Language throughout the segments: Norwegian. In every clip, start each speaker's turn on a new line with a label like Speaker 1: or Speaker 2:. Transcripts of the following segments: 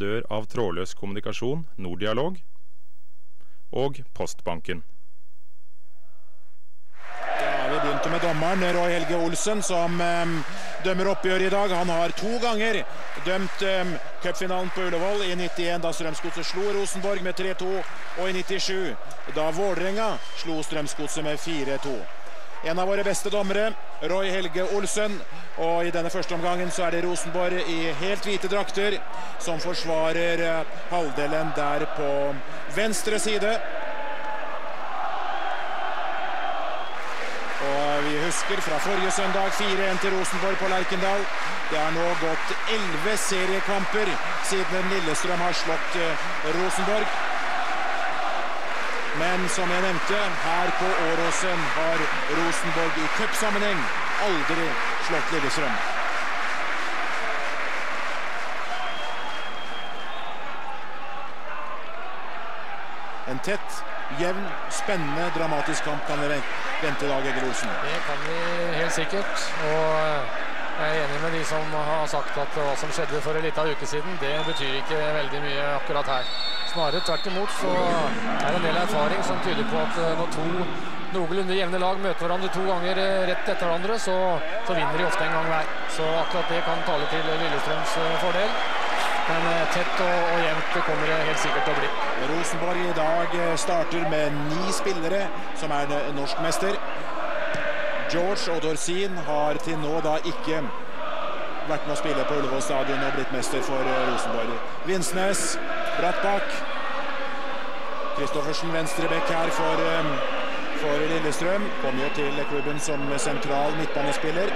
Speaker 1: dør av trådløs kommunikasjon, Norddialog, og Postbanken.
Speaker 2: Ja, vi begynte med dommeren Roy Helge Olsen, som dømmer oppgjøret i dag. Han har to ganger dømt um, cupfinalen på Ullevål. I 91 da Strømsgodset slo Rosenborg med 3-2, og i 97 da Vålerenga slo Strømsgodset med 4-2. En av våre beste dommere, Roy Helge Olsen. Og i denne første omgangen så er det Rosenborg i helt hvite drakter som forsvarer uh, halvdelen der på venstre side. Og vi husker fra forrige søndag 4-1 til Rosenborg på Lerkendal. Det er nå gått elleve seriekamper siden Lillestrøm har slått uh, Rosenborg. Men som jeg nevnte, her på Åråsen har Rosenborg i cupsammenheng aldri slått Lillestrøm. En tett, jevn, spennende, dramatisk kamp kan vi vente i dag, Egil Osen.
Speaker 3: Det kan vi helt sikkert. Og jeg er enig med de som har sagt at hva som skjedde for en liten uke siden, det betyr ikke veldig mye akkurat her. Snarere tvert imot så er det en del erfaring som tyder på at når to noenlunde jevne lag møter hverandre to ganger rett etter hverandre, så, vinner de ofte en gang hver. Så akkurat det kan tale til Lillestrøms fordel. Men tett og jevnt kommer det helt sikkert til å bli.
Speaker 2: Rosenborg i dag starter med ni spillere som er norskmester. George og Dorsin har til nå da ikke vært med å spille på Ullevål stadion og blitt mester for Rosenborg. Vinsnes, Brattbakk, Kristoffersen venstrebekk her for, for Lillestrøm. Kom jo til klubben som sentral midtbanespiller.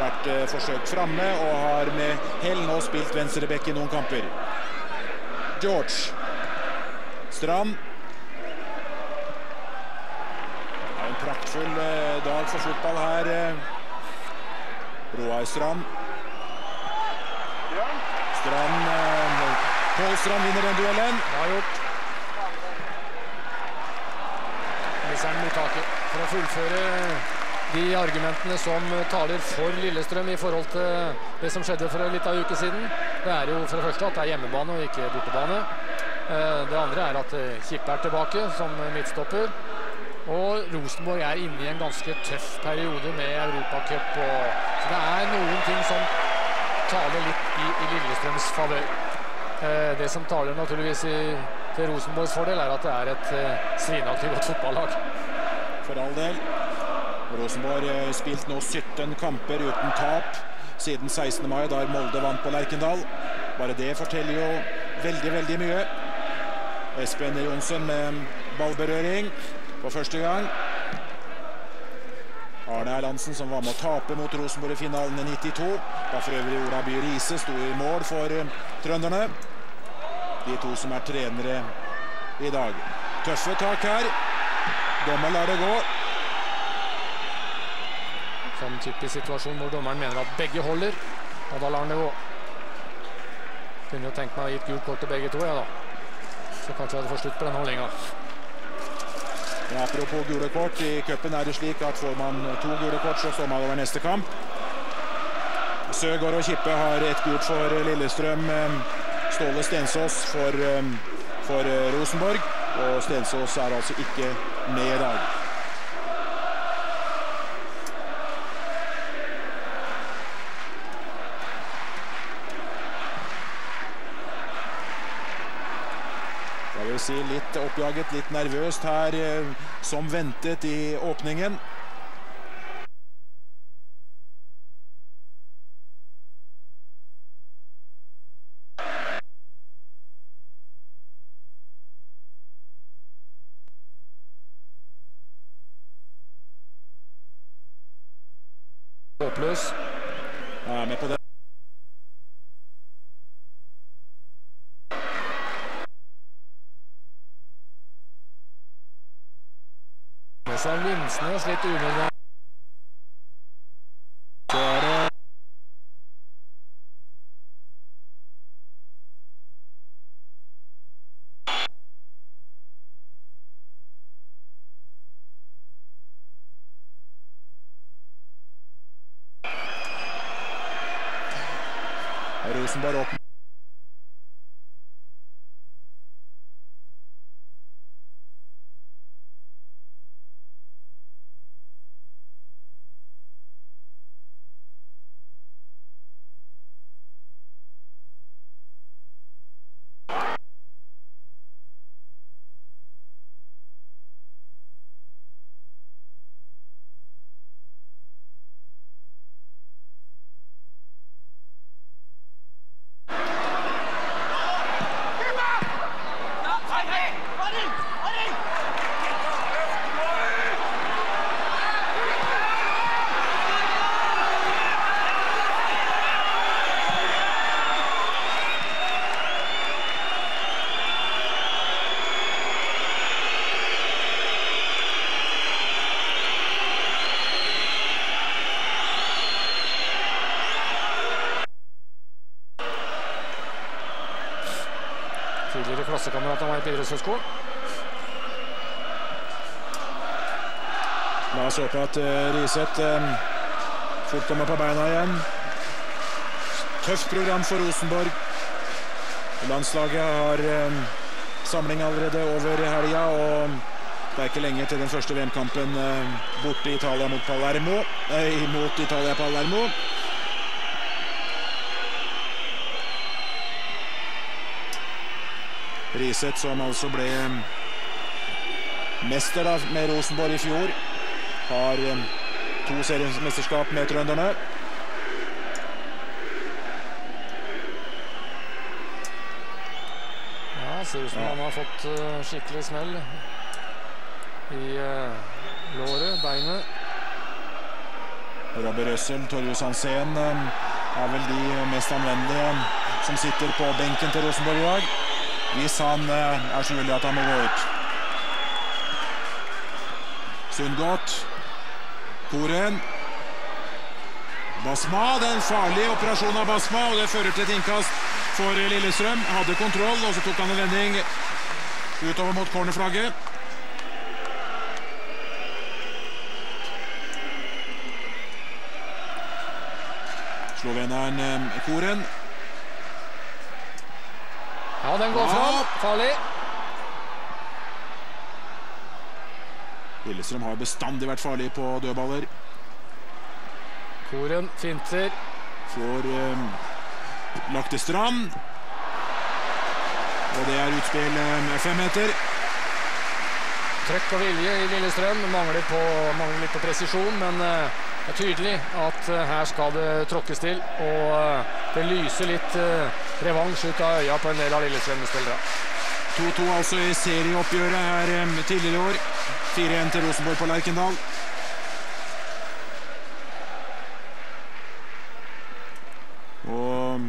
Speaker 2: Vært eh, forsøkt framme og har med hell nå spilt venstrebekk i noen kamper. George. Strand. En praktfull eh, dag for fotball her. Roar Strand. Strand eh, Pål Strand vinner den duellen.
Speaker 3: Bra gjort. Misser mot taket for å fullføre de argumentene som taler for Lillestrøm i forhold til det som skjedde for en liten uke siden. Det er jo for det første at det er hjemmebane og ikke bortebane. Det andre er at Kippe er tilbake som midtstopper. Og Rosenborg er inne i en ganske tøff periode med Europacup. Så det er noen ting som taler litt i, i Lillestrøms favør. Det som taler naturligvis i, til Rosenborgs fordel, er at det er et eh, svinaktig godt fotballag.
Speaker 2: For all del. Rosenborg har spilt nå 17 kamper uten tap siden 16. mai, da Molde vant på Lerkendal. Bare det forteller jo veldig, veldig mye. Espen Jonsson med ballberøring for første gang. Arne Erlandsen som var med å tape mot Rosenborg i finalen i 92. Da for øvrig Ola By Riise sto i mål for trønderne. De to som er trenere i dag. Tøffe tak her. Dommer lar det gå.
Speaker 3: Sånn typisk situasjon hvor dommeren mener at begge holder, og da lar han det gå. Kunne jo tenkt meg å gitt gult kort til begge to, ja da. Så kanskje vi hadde fått slutt på den holdninga.
Speaker 2: Apropos gule kort, i cupen er det slik at får man to gule kort, så står man over neste kamp. Søgaard og Kippe har ett gult for Lillestrøm. Ståle Stensås for, for Rosenborg. Og Stensås er altså ikke med i dag. si litt oppjaget, litt nervøst her, som ventet i åpningen.
Speaker 3: Håpløs.
Speaker 2: Ja, med på det.
Speaker 3: Så er Linsnes litt unødvendig.
Speaker 2: Så er det Rosenborg opp
Speaker 3: Tidligere på.
Speaker 2: La oss håpe at uh, Riseth um, fort kommer på beina igjen. Tøft program for Rosenborg. Landslaget har um, samling allerede over helga, og det er ikke lenge til den første VM-kampen uh, borte i Italia mot Palermo. Eh, mot Italia Riseth, som altså ble mester da, med Rosenborg i fjor, har um, to seriemesterskap med trønderne.
Speaker 3: Ja, ser ut som han har fått uh, skikkelig smell i uh, låret, beinet.
Speaker 2: Robber Røssel, Torjus Hansen er vel de mest anvendelige som sitter på benken til Rosenborg i dag. Hvis han uh, er så uheldig at han må gå ut. Sundgodt. Koren. Basma. Den farlige operasjonen av Basma, og det fører til et innkast for Lillestrøm. Hadde kontroll, og så tok han en vending utover mot cornerflagget. Sloveneren um, Koren.
Speaker 3: Ja, den går fram. Farlig.
Speaker 2: Lillestrøm har bestandig vært farlig på dødballer.
Speaker 3: Koren finter.
Speaker 2: Får um, lagt til strand. Og det er utspill um, fem meter.
Speaker 3: Trøkk og vilje i Lillestrøm. Mangler, på, mangler litt på presisjon, men eh, det er tydelig at eh, her skal det tråkkes til. Og eh, det lyser litt revansj ut av øya på en del av Lillestrøm-spillere.
Speaker 2: 2-2 altså i serieoppgjøret her um, tidligere i år. 4-1 til Rosenborg på Lerkendal. Og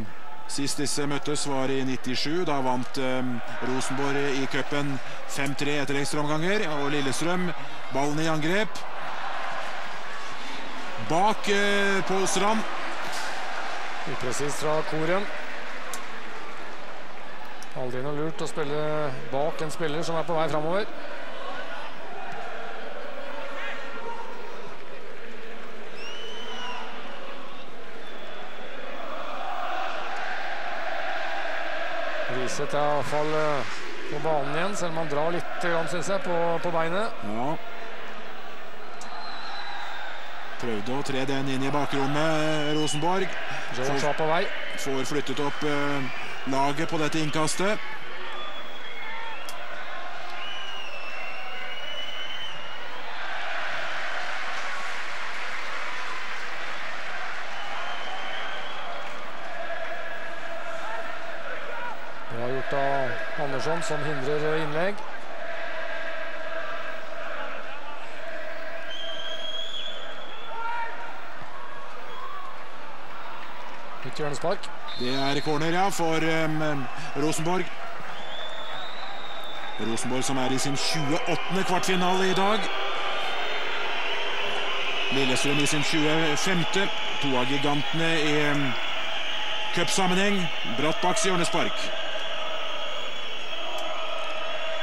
Speaker 2: sist disse møttes var i 97. Da vant um, Rosenborg i cupen 5-3 etter ekstraomganger. Og Lillestrøm ballen i angrep. Bak uh, Pål Strand.
Speaker 3: Upresist fra Koren. Aldri noe lurt å spille bak en spiller som er på vei framover. Riseth er iallfall fall på banen igjen, selv om han drar litt, jeg, på, på beinet.
Speaker 2: Ja. Prøvde å tre den inn i bakrommet, Rosenborg.
Speaker 3: George var på vei.
Speaker 2: Får flyttet opp eh, laget på dette innkastet.
Speaker 3: Bra gjort av Andersson, som hindrer innlegg. Nytt hjørnespark.
Speaker 2: Det er corner, ja, for um, Rosenborg. Rosenborg som er i sin 28. kvartfinale i dag. Lillestrøm i sin 25. To av gigantene i em, cupsammenheng. Brattbakks hjørnespark.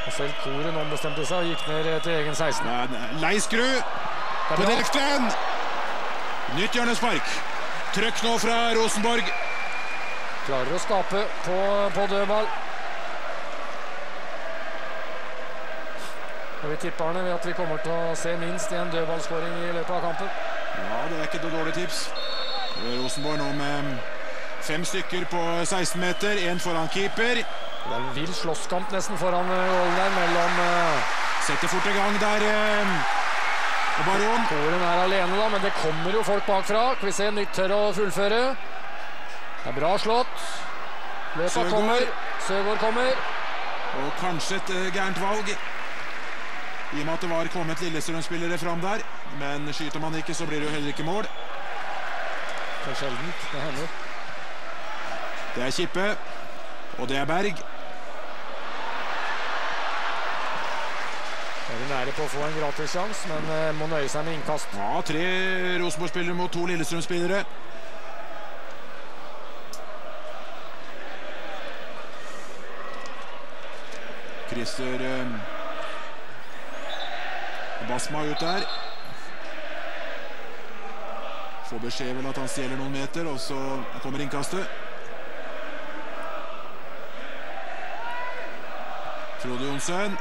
Speaker 3: Og selv Koren ombestemte seg og gikk ned til egen 16.
Speaker 2: Det er Leisgrud
Speaker 3: Det er
Speaker 2: på direkten. Nytt hjørnespark. Trøkk nå fra Rosenborg.
Speaker 3: Klarer å skape på, på dødball. Og vi tipper Arne, ved at vi kommer til å se minst én dødballskåring i løpet av kampen.
Speaker 2: Ja, det er ikke noe dårlig tips. Rosenborg nå med fem stykker på 16 meter. Én foran keeper.
Speaker 3: Det er en vill slåsskamp nesten foran eh, der mellom eh,
Speaker 2: Setter fort i gang der. Baron.
Speaker 3: Kolen er alene, da, men det kommer jo folk bakfra. Skal vi se, Nytt tør å fullføre. Det er bra slått. Løpa
Speaker 2: Søgaard.
Speaker 3: kommer. Søgaard kommer.
Speaker 2: Og kanskje et uh, gærent valg. I og med at det var kommet Lillestrøm-spillere fram der. Men skyter man ikke, så blir det jo heller ikke mål.
Speaker 3: For sjeldent. Det hender.
Speaker 2: Det er Kippe. Og det er Berg.
Speaker 3: Er de nære på å få en gratissjanse, men eh, må nøye seg med innkast.
Speaker 2: Ja, tre Rosenborg-spillere mot to Lillestrøm-spillere. Christer eh, Basma ut der. Får beskjed vel at han stjeler noen meter, og så kommer innkastet. Frode Johnsen.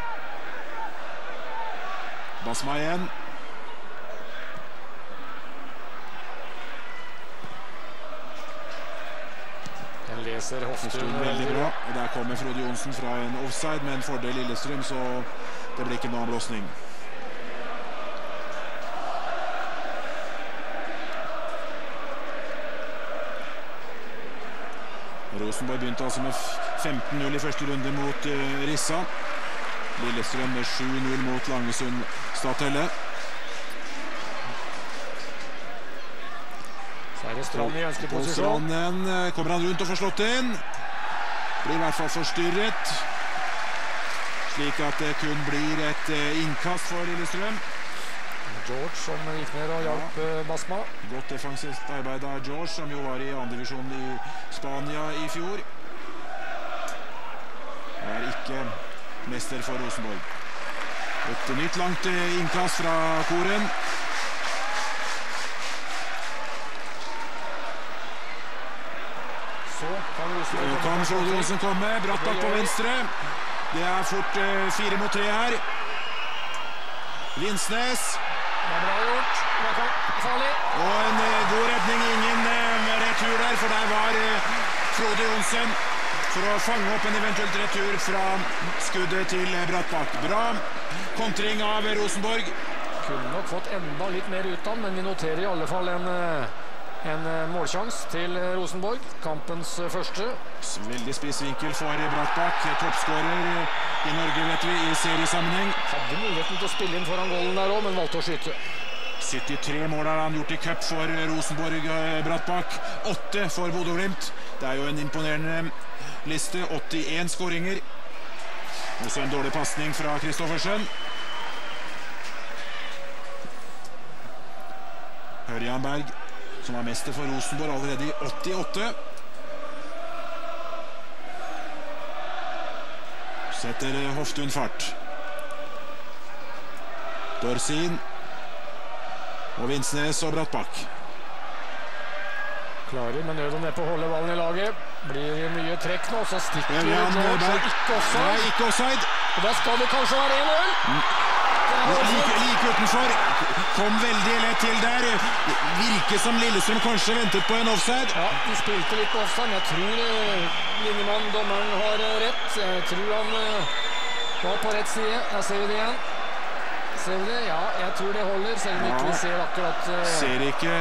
Speaker 2: Basma igjen.
Speaker 3: Den leser Hoftun
Speaker 2: veldig bra. Og Der kommer Frode Johnsen fra en offside med en fordel Lillestrøm, så det blir ikke noen avblåsning. Rosenborg begynte altså med 15-0 i første runde mot eh, Rissa. Lillestrøm med 7-0 mot Langesund Stathelle.
Speaker 3: Så er det Strand i ønsket
Speaker 2: På
Speaker 3: posisjon.
Speaker 2: stranden eh, kommer han rundt og får slått inn. Blir i hvert fall forstyrret. Slik at det kun blir et eh, innkast for Lillestrøm.
Speaker 3: George som gikk ned og hjalp eh, Basma.
Speaker 2: Godt defensivt arbeid av George, som jo var i andredivisjon i Spania i fjor. Det er ikke mester for Rosenborg. Et nytt langt eh, innkast fra Koren.
Speaker 3: Så kan Rosenborg
Speaker 2: kan
Speaker 3: kontring.
Speaker 2: Komme. Brattbakk på venstre. Det er fort eh, fire mot tre her. Linsnes.
Speaker 3: Det er bra gjort. Farlig.
Speaker 2: Og en eh, god redning. Ingen retur der, for der var Frode Johnsen for å fange opp en eventuelt retur fra skuddet til eh, Brattbakk. Bra kontring av Rosenborg.
Speaker 3: Kunne nok fått enda litt mer ut av men vi noterer i alle fall en, eh, en målsjans til eh, Rosenborg. Kampens eh, første.
Speaker 2: Veldig spiss vinkel for Brattbakk. Toppskårer i Norge, vet vi, i seriesammenheng.
Speaker 3: Hadde muligheten til å spille inn foran gålen der òg, men valgte å skyte.
Speaker 2: 73 mål har han gjort i cup for Rosenborg eh, Brattbakk. 8 for Bodø-Glimt. Det er jo en imponerende liste. 81 skåringer. Også en dårlig pasning fra Kristoffersen. Ørjan Berg, som er mester for Rosenborg allerede i 88. Setter eh, Hoftun fart. Dorsin og Vinsnes og Brattbakk.
Speaker 3: Klarer manøveren ned på å holde ballen i laget. Blir mye trekk nå, så stikker
Speaker 2: ja,
Speaker 3: George og ikke
Speaker 2: Nei, ikke offside.
Speaker 3: Og da skal det kanskje være 1-0. Det er
Speaker 2: Like, like utenfor. Kom veldig lett til der. Virker som Lillestrøm kanskje ventet på en offside.
Speaker 3: Ja, de spilte litt på offside. Jeg tror eh, linjemann, dommeren, har eh, rett. Jeg tror han eh, var på rett side. Der ser vi det igjen. Ser du det? Ja, jeg tror det holder, selv om ikke
Speaker 2: Ja.
Speaker 3: vi ser akkurat eh,
Speaker 2: Ser ikke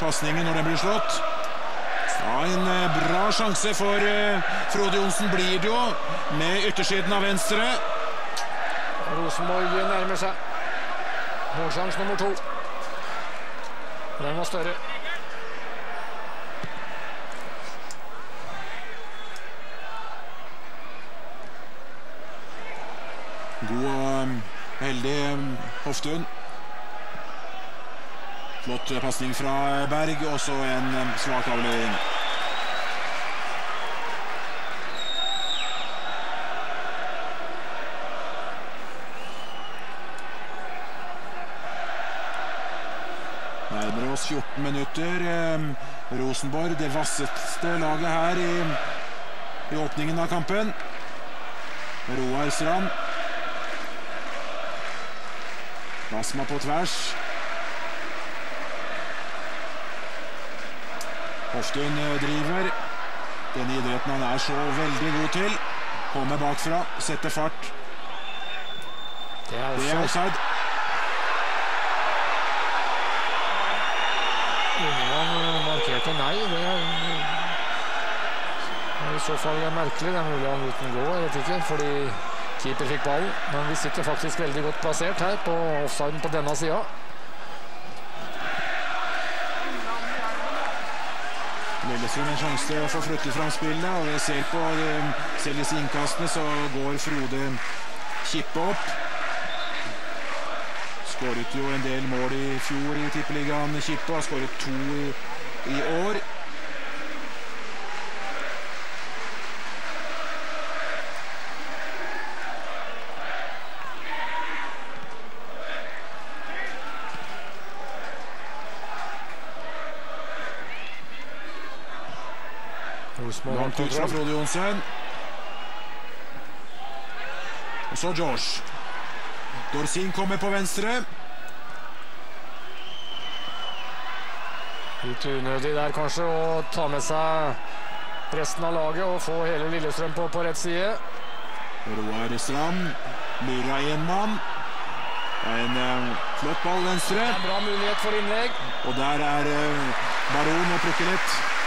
Speaker 2: pasningen når den blir slått. Ja, En eh, bra sjanse for eh, Frode Johnsen blir det jo, med yttersiden av venstre.
Speaker 3: Rosenborg nærmer seg. Målsjanse nummer to. Den var større.
Speaker 2: God og um, heldig um, Hoftun. Flott pasning fra Berg, og så en um, svak avlevering. Nærmer oss 14 minutter. Um, Rosenborg, det vasseste laget her i åpningen av kampen. Roar Strand. Basma på tvers. Hoftun eh, driver. Denne idretten han er så veldig god til. Kommer bakfra, setter fart.
Speaker 3: Det er
Speaker 2: Det er
Speaker 3: offside. Ingen markerte nei. Det er i så fall merkelig. Det er mulig han lot den gå, jeg vet ikke, fordi keeper fikk ballen. Men vi sitter faktisk veldig godt plassert her på offsiden på denne sida.
Speaker 2: Lillesund en sjanse til å få flyttet fram spillet. Og vi ser på eh, selv disse innkastene, så går Frode Kippe opp. Skåret jo en del mål i fjor i Tippeligaen. Kippe har skåret to i år.
Speaker 3: Rosenborg
Speaker 2: ut fra. Frode Johnsen. Og så George. Dorsin kommer på venstre.
Speaker 3: Litt unødig der kanskje å ta med seg resten av laget og få hele Lillestrøm på, på rett side.
Speaker 2: Roar Strand. Myra én mann. En eh, flott ball venstre.
Speaker 3: En bra mulighet for innlegg.
Speaker 2: Og der er eh, Baron og plukker litt.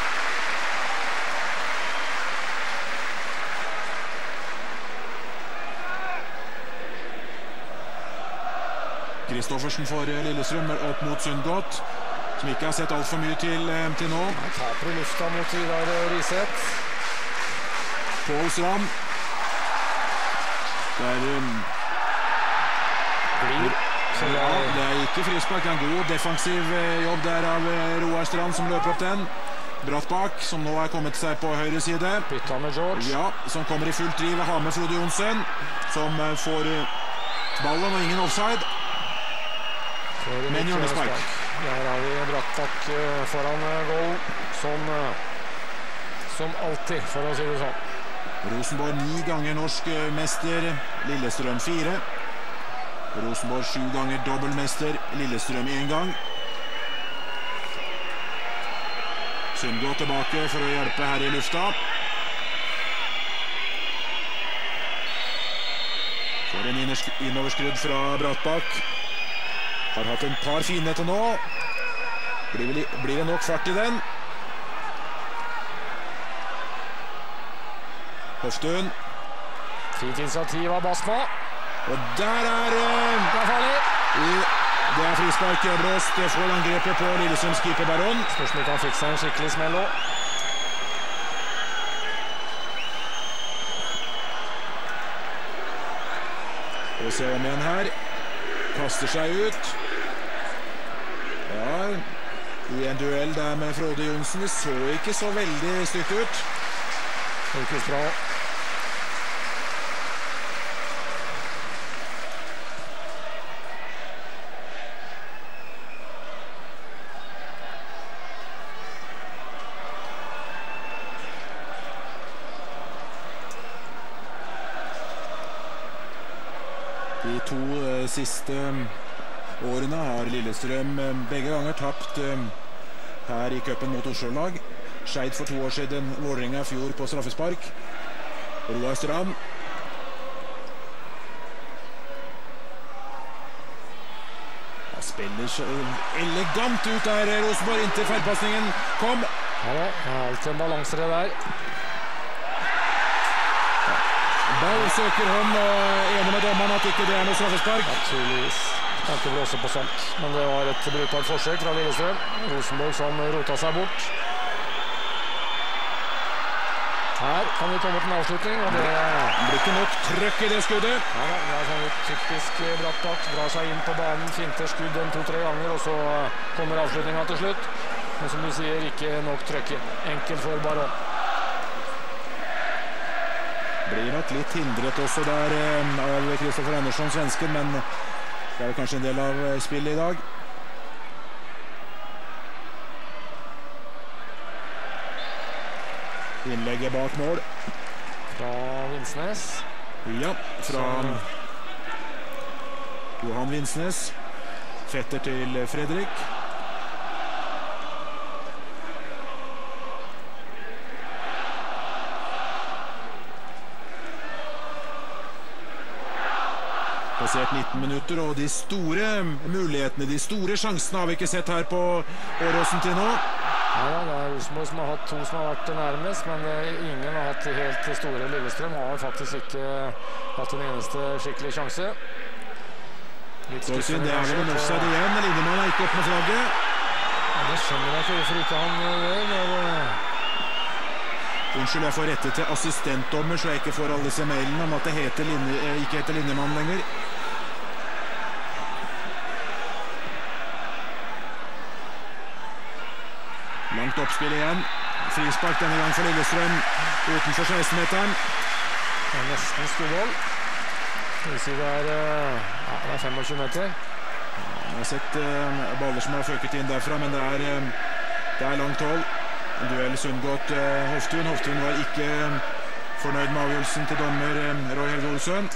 Speaker 2: Kristoffersen for eh, Lillestrøm opp mot Sundgodt, som ikke har sett altfor mye til, eh, til nå.
Speaker 3: Taper i lufta mot Vidar Riseth.
Speaker 2: Pål Strand. Der um,
Speaker 3: Blir.
Speaker 2: Ja,
Speaker 3: det
Speaker 2: er ikke frispark. Det er en god defensiv eh, jobb der av eh, Roar Strand, som løper opp den. Brattbakk, som nå er kommet seg på høyre side.
Speaker 3: bytta med George.
Speaker 2: Ja, som kommer i fullt driv. Har med Frode Johnsen, som eh, får eh, ballen og ingen offside.
Speaker 3: For
Speaker 2: Men hjørnespark.
Speaker 3: Der har vi Brattbakk eh, foran eh, goal, som, eh, som alltid, for å si det sånn.
Speaker 2: Rosenborg ni ganger norsk mester, Lillestrøm fire. Rosenborg sju ganger dobbeltmester, Lillestrøm én gang. Sundgå tilbake for å hjelpe her i lufta. Får en innoverskrudd fra Brattbakk. Har hatt en par fine til nå. Blir, vel, blir det nok fart i den? Hoftun.
Speaker 3: Fint initiativ av Basma.
Speaker 2: Og der er eh,
Speaker 3: Det er farlig.
Speaker 2: Det er frispark blåst. Det får angrepet på Lillesunds keeper Baron.
Speaker 3: Spørs om ikke han fikk seg en skikkelig smell òg.
Speaker 2: vi se om igjen her. Kaster seg ut. Ja, i en duell der med Frode Johnsen. Det så ikke så veldig stygt ut.
Speaker 3: Gikk ut bra.
Speaker 2: De to eh, siste eh, årene har Lillestrøm eh, begge ganger tapt eh, her i cupen mot Oslo-lag. Skeid for to år siden, Vålerenga i fjor på straffespark. Roar Strand. Ja, spiller så elegant ut der, Rosenborg, inntil feilpasningen kom.
Speaker 3: Ja det er alltid en balanse det der.
Speaker 2: Ball søker hånd, og enig med dommeren at ikke det er noe straffespark.
Speaker 3: Naturligvis. Kan ikke også på sånt. Men det var et brutalt forsøk fra Lillestrøm. Rosenborg som rota seg bort. Her kan vi komme til en avslutning, og det
Speaker 2: blir ikke nok trøkk i det skuddet.
Speaker 3: Ja, det er sånn typisk brattatt. Drar seg inn på banen, finter skudd en to-tre ganger, og så kommer avslutninga til slutt. Men som du sier, ikke nok trøkk i Enkelt for Baron.
Speaker 2: Blir nok litt hindret også der eh, av Kristoffer Andersson, svensken, men det er kanskje en del av eh, spillet i dag. Innlegget bak mål.
Speaker 3: Fra Vinsnes.
Speaker 2: Ja, fra Johan Vinsnes. Fetter til Fredrik. Passert 19 minutter, og de store mulighetene, de store sjansene har vi ikke sett her på Åråsen til nå.
Speaker 3: Ja, det er Rosenborg som har hatt to som har vært nærmest, men eh, ingen har hatt helt store. Lillestrøm har faktisk ikke hatt en eneste skikkelig sjanse.
Speaker 2: Dorsin, det er vel offside igjen. Lindemann er ikke opp med flagget.
Speaker 3: Ja, det skjønner jeg ikke hvorfor ikke han eh, gjør. eh,
Speaker 2: Unnskyld, jeg får rette til assistentdommer, så jeg ikke får alle disse mailene om at det heter Linje, eh, ikke heter Lindemann lenger. Langt oppspill igjen. Frispark denne gang for Lillestrøm utenfor 16-meteren.
Speaker 3: Det er nesten. Det vil det er, eh, ja, det er 25 meter.
Speaker 2: Jeg har sett eh, baller som har føket inn derfra, men det er, eh, det er langt hold. duell Sundgodt eh, Hoftun. Hoftun var ikke fornøyd med avgjørelsen til dommer Roy Helge Olsøen.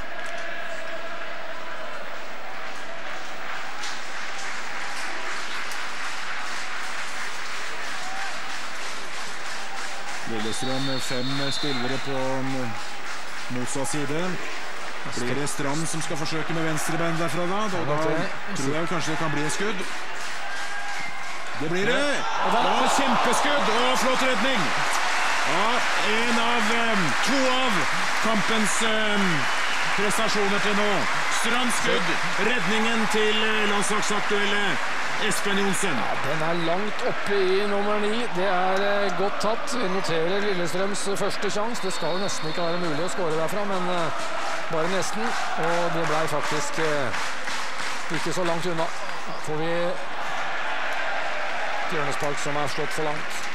Speaker 2: Lillestrøm fem spillere på motsatt side. Blir det Strand som skal forsøke med venstrebein derfra da? Da, da tror jeg kanskje det kan bli et skudd. Det blir det!
Speaker 3: Og da-
Speaker 2: Ja, kjempeskudd og flott redning! Ja, en av to av kampens em, prestasjoner til nå. Strands skudd, redningen til eh, landslagsaktuelle Espen Johnsen.
Speaker 3: Den er langt oppe i nummer ni. Det er eh, godt tatt. Vi noterer Lillestrøms første sjanse. Det skal nesten ikke være mulig å skåre derfra, men eh, bare nesten. Og det ble faktisk ikke så langt unna. Får vi hjørnespark som er slått for langt.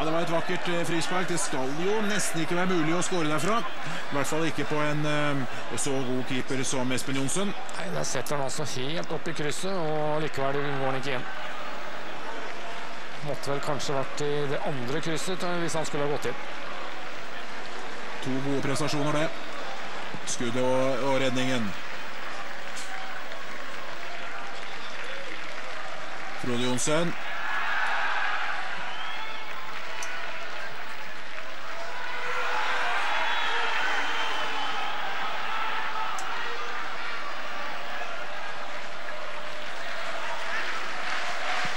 Speaker 2: Ja, Det var et vakkert eh, frispark. Det skal jo nesten ikke være mulig å skåre derfra. I hvert fall ikke på en em, så god keeper som Espen Johnsen.
Speaker 3: Nei, Der setter han altså helt opp i krysset, og likevel går han ikke inn. Måtte vel kanskje vært i det andre krysset eh, hvis han skulle ha gått inn.
Speaker 2: To gode prestasjoner, det. Skuddet og, og redningen. Frode Johnsen.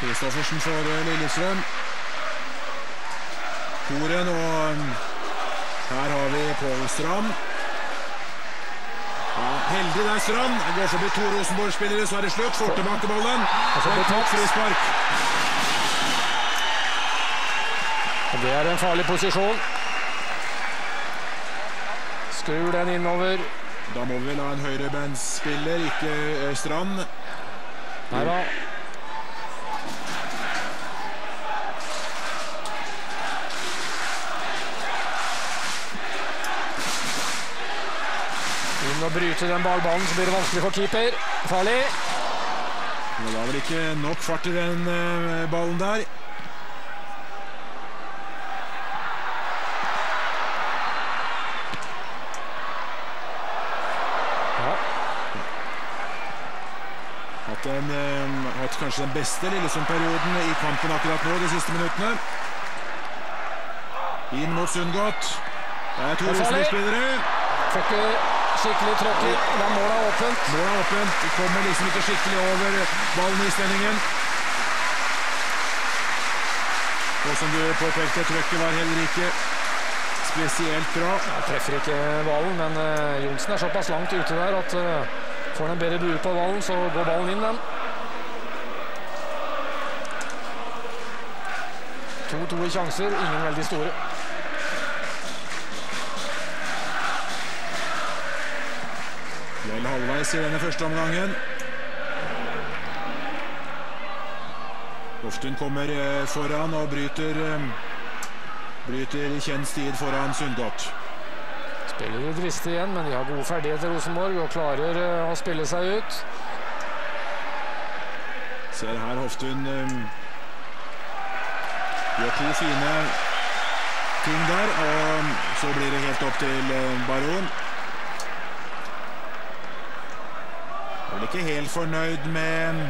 Speaker 2: Kristoffersen for Lillestrøm. Koren og um, her har vi Pål Strand. Ja, heldig der, Strand. Går forbi to Rosenborg-spillere, så er det slutt. Får tilbake ballen. Og
Speaker 3: det tatt.
Speaker 2: frispark.
Speaker 3: Det er en farlig posisjon. Skrur den innover.
Speaker 2: Da må vi vel ha en høyrebeinsspiller, ikke eh, Strand.
Speaker 3: Nei da. Inn den ballbanen, så blir det vanskelig for keeper. Farlig.
Speaker 2: Det var vel ikke nok fart i den eh, ballen der. Hatt, en, eh, hatt kanskje den beste Lillesund-perioden i kampen akkurat nå, de siste minuttene. Inn mot Sundgodt. Det er to
Speaker 3: er.
Speaker 2: Rosenborg-spillere.
Speaker 3: Skikkelig trøkk i. målet er åpent.
Speaker 2: Målet er åpent. De Kommer liksom ikke skikkelig over ballen i spenningen. Og som du påpekte, trøkket var heller ikke spesielt bra.
Speaker 3: Jeg treffer ikke ballen, men Jonsen Johnsen er såpass langt ute der at eh, får han en bedre bue på ballen, så går ballen inn, den. 2-2 i sjanser, ingen veldig store.
Speaker 2: Vel i denne første omgangen. Hoftun kommer eh, foran og bryter, eh, bryter kjent tid foran Sundgodt.
Speaker 3: Spiller jo dristig igjen, men de har gode ferdigheter Rosenborg og klarer eh, å spille seg ut.
Speaker 2: Ser her Hoftun gjør to fine ting der, og så blir det helt opp til Baron. Er vel ikke helt fornøyd med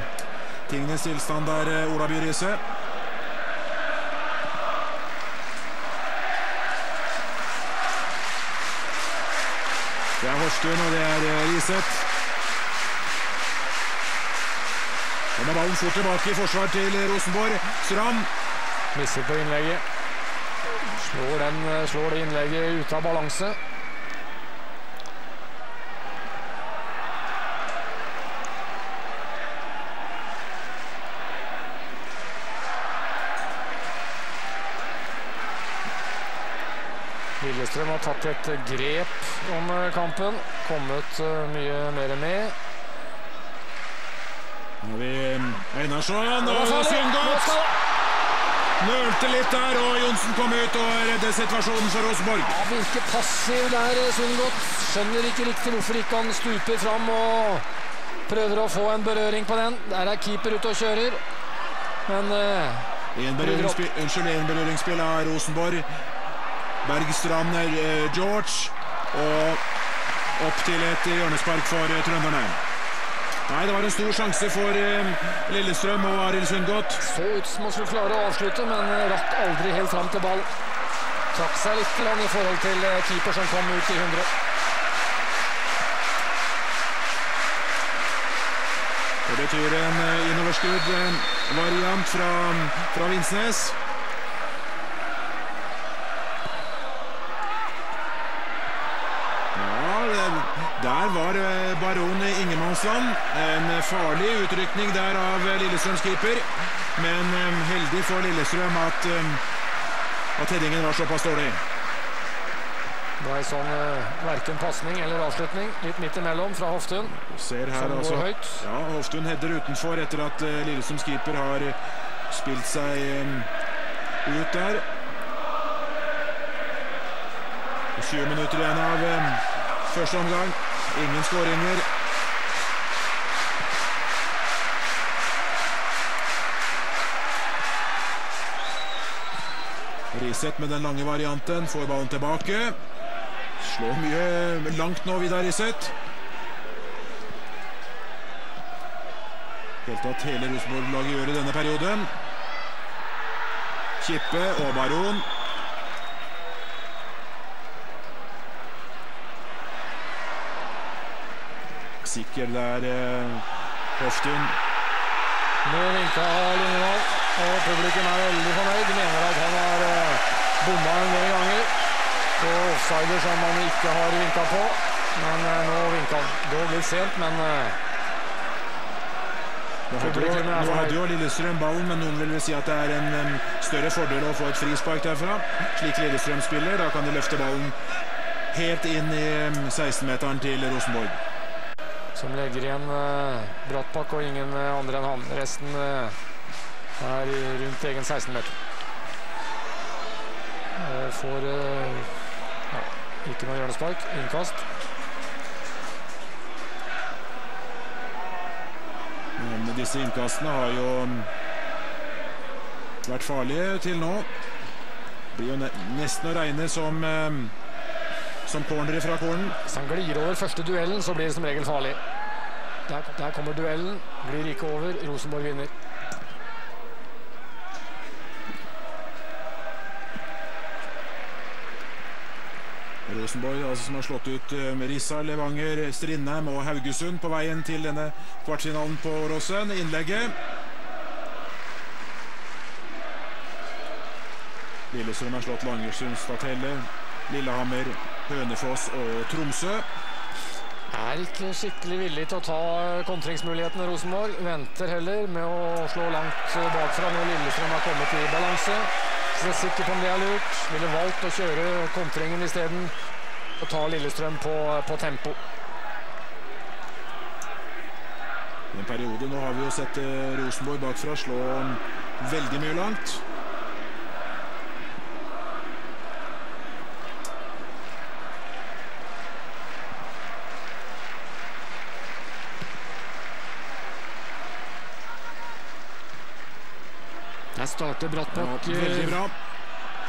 Speaker 2: tingenes tilstand der, eh, Ola By Riise. Det er Horstuen, og det er eh, Den er ballen fort tilbake i forsvar til Rosenborg. Strand.
Speaker 3: Misser på innlegget. Slår, eh, slår det innlegget ut av balanse. Lillestrøm har tatt et grep om eh, kampen. Kommet eh, mye mer med.
Speaker 2: Nå har vi eh, Einarsson og! Sundgodt. Nølte litt der, og Johnsen kom ut og redde situasjonen for Rosenborg.
Speaker 3: Ja, virker passiv der, Sundgodt. Skjønner ikke riktig hvorfor ikke han stuper fram og prøver å få en berøring på den. Der er keeper ute og kjører. Men
Speaker 2: unnskyld, en berøringsspill av Rosenborg. Bergstrand eh, George. Og opp til et hjørnespark for eh, trønderne. Nei, det var en stor sjanse for eh, Lillestrøm og Arild Sundgodt.
Speaker 3: så ut som han skulle klare å avslutte, men rakk aldri helt fram til ball. Trakk seg litt i forhold til keeper som kom ut i 100.
Speaker 2: Det betyr en innoverskudd variant fra, fra Vinsnes. Ja, det- der var eh, baron i ingenmannsland. En farlig utrykning der av eh, Lillestrøms keeper. Men eh, heldig for Lillestrøm at, eh, at headingen var såpass dårlig.
Speaker 3: Det var en sånn verken pasning eller avslutning. Litt midt imellom fra Hoftun.
Speaker 2: Ser her
Speaker 3: Som går
Speaker 2: altså
Speaker 3: høyt.
Speaker 2: Ja, Hoftun header utenfor etter at Lillestrøms keeper har spilt seg ut der. 20 minutter igjen av første omgang. Ingen skåringer. Riseth med den lange varianten får ballen tilbake. Slår mye langt nå, Vidar Riseth. Helt tatt hele Rosenborg-laget gjør i denne perioden. Kippe og Baron. Sikker der eh, Hoftun.
Speaker 3: Nå vinka Lindevall, og publikum er veldig fornøyd. Mener at han er bomma en del ganger på offsider som han ikke har vinka på. Men eh, nå vinka han. Dog litt sent, men eh,
Speaker 2: Nå hadde, jo, Lillestrøm ballen, men noen vil vel si at det er en større fordel å få et frispark derfra. Slik Lillestrøm spiller. Da kan de løfte ballen helt inn i 16-meteren til Rosenborg.
Speaker 3: som legger igjen uh, Brattbakk og ingen eh, andre enn han. Resten eh, er rundt egen 16-meter. Uh, får eh, ja, ikke noe hjørnespark. Innkast.
Speaker 2: Men disse innkastene har jo vært farlige til nå. Blir jo nesten å regne som, som corner fra cornen.
Speaker 3: Hvis han glir over første duellen, så blir det som regel farlig. Der, der kommer duellen. Glir ikke over. Rosenborg vinner.
Speaker 2: Rosenborg altså, som har slått ut Merissa, Rissa, Levanger, Strindheim og Haugesund på veien til denne kvartfinalen på Åråsen. Innlegget. Lillestrøm har slått Langersund, Statelle, Lillehammer, Hønefoss og Tromsø.
Speaker 3: Er ikke skikkelig villig til å ta kontringsmulighetene Rosenborg. Venter heller med å slå langt bakfra når Lillestrøm har kommet i balanse. Så er sikker på om det er lurt. Ville valgt å kjøre kontringen isteden. Og ta Lillestrøm på, på tempo.
Speaker 2: I en periode nå har vi jo sett eh, Rosenborg bakfra slå veldig mye langt.
Speaker 3: Der Brattbakk
Speaker 2: Ja, veldig bra.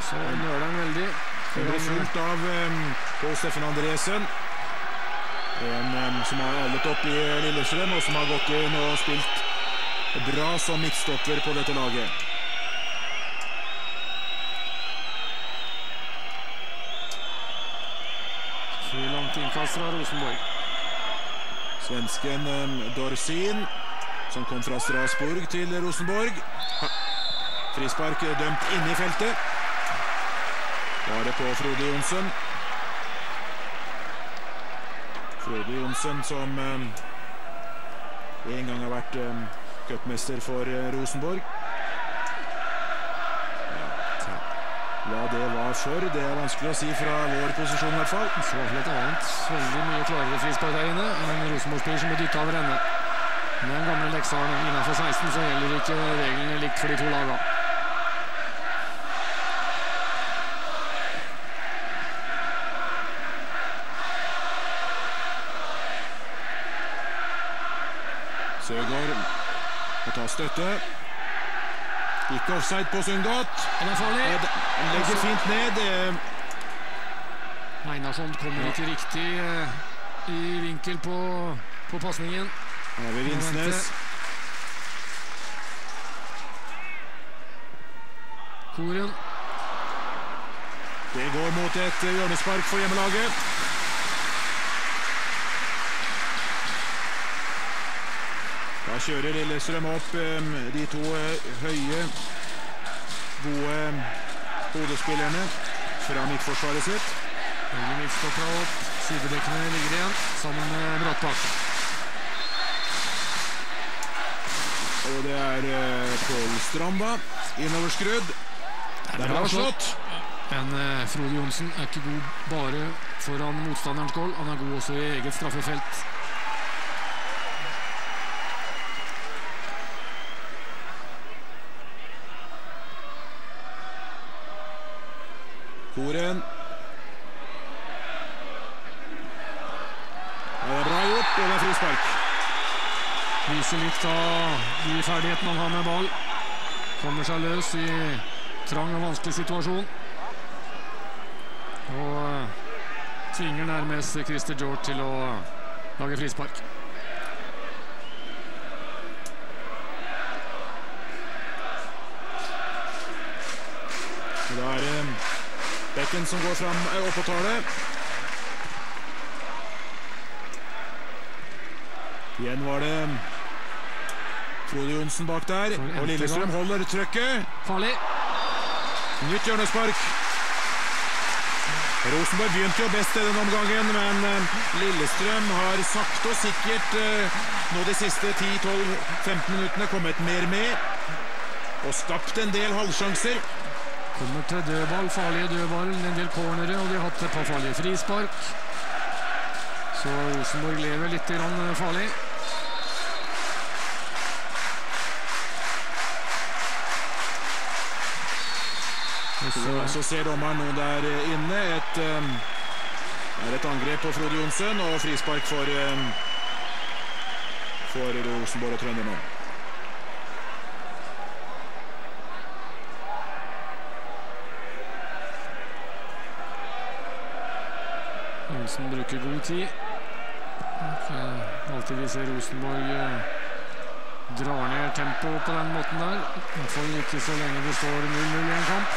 Speaker 3: Så nøler han veldig.
Speaker 2: Det ble fulgt av um, Pål Steffen Andresen. En som har allet opp i Lillestrøm, og som har gått inn og spilt bra som midtstopper på dette laget.
Speaker 3: Så langt innkast fra Rosenborg.
Speaker 2: Svensken Dorsin, som kom fra Strasbourg til Rosenborg. Frispark eh, dømt inne i feltet. Bare på Frode Jonsson. Frode Jonsson som em, en gang har vært Køttmester cupmester for eh, Rosenborg. Ja. Det var for, det er vanskelig å si fra vår posisjon i hvert fall.
Speaker 3: Så var det et annet veldig mye klarere frispark der inne. En Rosenborg-spiller som ble dytta over ende. Med den gamle leksa innenfor 16 så gjelder ikke reglene likt for de to lagene.
Speaker 2: Søgaard støtte. Ikke offside på Sundgodt.
Speaker 3: Farlig.
Speaker 2: Han legger fint ned. eh,
Speaker 3: Einarsson kommer ikke riktig eh, i vinkel på, på pasningen.
Speaker 2: Her er vi Vinsnes.
Speaker 3: Koren.
Speaker 2: Det går mot et eh, hjørnespark for hjemmelaget. Da kjører Lillestrøm opp de to eh, høye, gode hodespillerne fra midtforsvaret sitt.
Speaker 3: Høyre midtstopper opp. Sidebekkene ligger igjen sammen med Brattbakk.
Speaker 2: Og det er eh, Pål innover Innoverskrudd. Det er bra slått.
Speaker 3: Men eh, Frode Johnsen er ikke god bare foran motstanderens goal. Han er god også i eget straffefelt.
Speaker 2: Koren. Bra gjort, og det er frispark.
Speaker 3: Viser litt av de ferdighetene han har med ball. Kommer seg løs i trang og vanskelig situasjon. Og tvinger nærmest Christer George til å lage frispark.
Speaker 2: Og Da er det Bekken som går fram opp og tar tallet. Igjen var det Frode Johnsen bak der. Og Lillestrøm holder trøkket.
Speaker 3: Farlig.
Speaker 2: Nytt hjørnespark. Rosenborg begynte jo best i denne omgangen, men eh, Lillestrøm har sakte og sikkert eh, nå de siste 10-12-15 minuttene kommet mer med. Og skapt en del halvsjanser.
Speaker 3: Kommer til dødball, farlige dødballen, en del cornere, og de har hatt et par farlige frispark. Så Rosenborg lever litt farlig.
Speaker 2: Så, ser dommeren nå der eh, inne. Et, eh, er et angrep på Frode Johnsen og frispark for, eh, for Rosenborg og trønderne.
Speaker 3: Johnsen bruker god tid. Eh, alltid vi ser Rosenborg eh, drar ned tempoet på den måten der. I hvert fall ikke så lenge det står 0-0 i en kamp.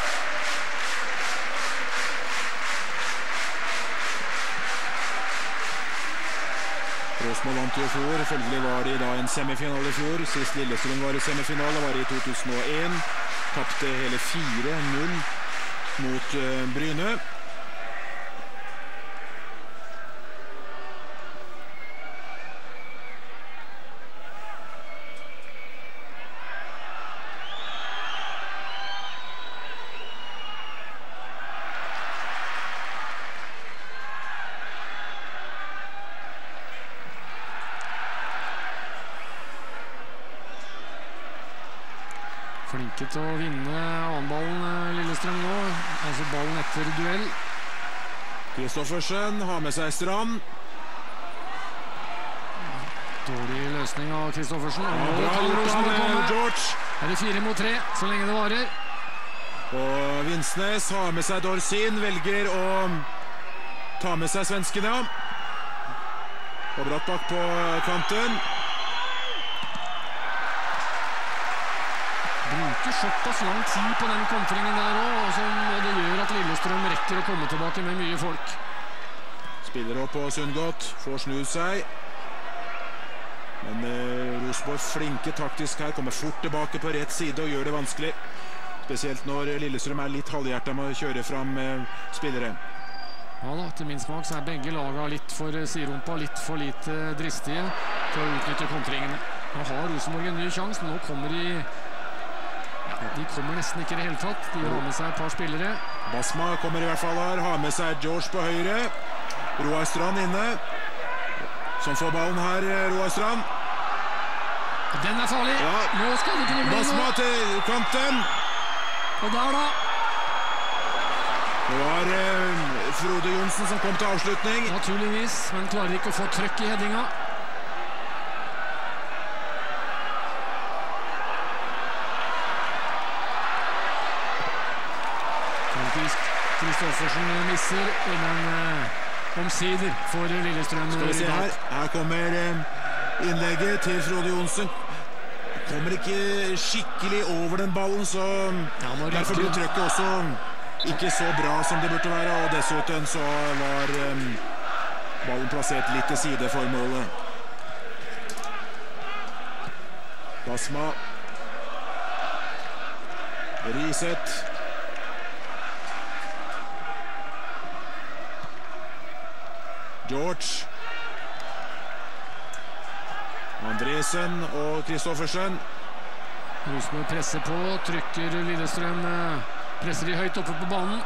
Speaker 2: Rosenborg vant jo i fjor. Følgelig var de da en semifinale i fjor. Sist Lillestrøm var i semifinale, var i 2001. Tapte hele 4-0 mot eh, Bryne.
Speaker 3: Flinke til å vinne annenballen eh, Lillestrøm nå. Altså ballen etter duell.
Speaker 2: Kristoffersen har med seg Strand.
Speaker 3: Dårlig løsning av Kristoffersen. Er det fire mot tre så lenge det varer?
Speaker 2: Og Vinsnes har med seg Dorsin, velger å ta med seg svenskene. Og Brattbakk på kanten.
Speaker 3: Bruker såpass lang tid på den kontringen der òg, og det gjør at Lillestrøm rekker å komme tilbake med mye folk.
Speaker 2: Spiller opp på Sundgodt, får snu seg. Men eh, Rosenborg flinke taktisk her, kommer fort tilbake på rett side og gjør det vanskelig. Spesielt når Lillestrøm er litt halvhjerta med å kjøre fram eh, spillere.
Speaker 3: Ja da, Til min smak så er begge laget litt for sirumpa, litt for lite dristige til å utnytte kontringene. Nå har Rosenborg en ny sjanse, men nå kommer de De kommer nesten ikke i det hele tatt. De har med seg et par spillere.
Speaker 2: Basma kommer i hvert fall her, har med seg George på høyre. Roar Strand inne. Som får ballen her, Roar Strand.
Speaker 3: Den er farlig!
Speaker 2: Ja.
Speaker 3: Nå skal det kunne bli
Speaker 2: Basma
Speaker 3: noe!
Speaker 2: til kanten.
Speaker 3: Og der, da!
Speaker 2: Det var eh, Frode Johnsen som kom til avslutning.
Speaker 3: Naturligvis, men klarer ikke å få trøkk i headinga. Misser, men eh, omsider for Lillestrøm
Speaker 2: Skal vi se her. Her kommer eh, innlegget til Frode Johnsen. Kommer ikke skikkelig over den ballen, så
Speaker 3: Ja,
Speaker 2: derfor blir trøkket også ikke så bra som det burde være. Og dessuten så var eh, ballen plassert litt til side for målet. Basma. Riseth. George. Andresen og Kristoffersen.
Speaker 3: Rosenborg presser på, trykker Lillestrøm eh, Presser de høyt oppe på banen.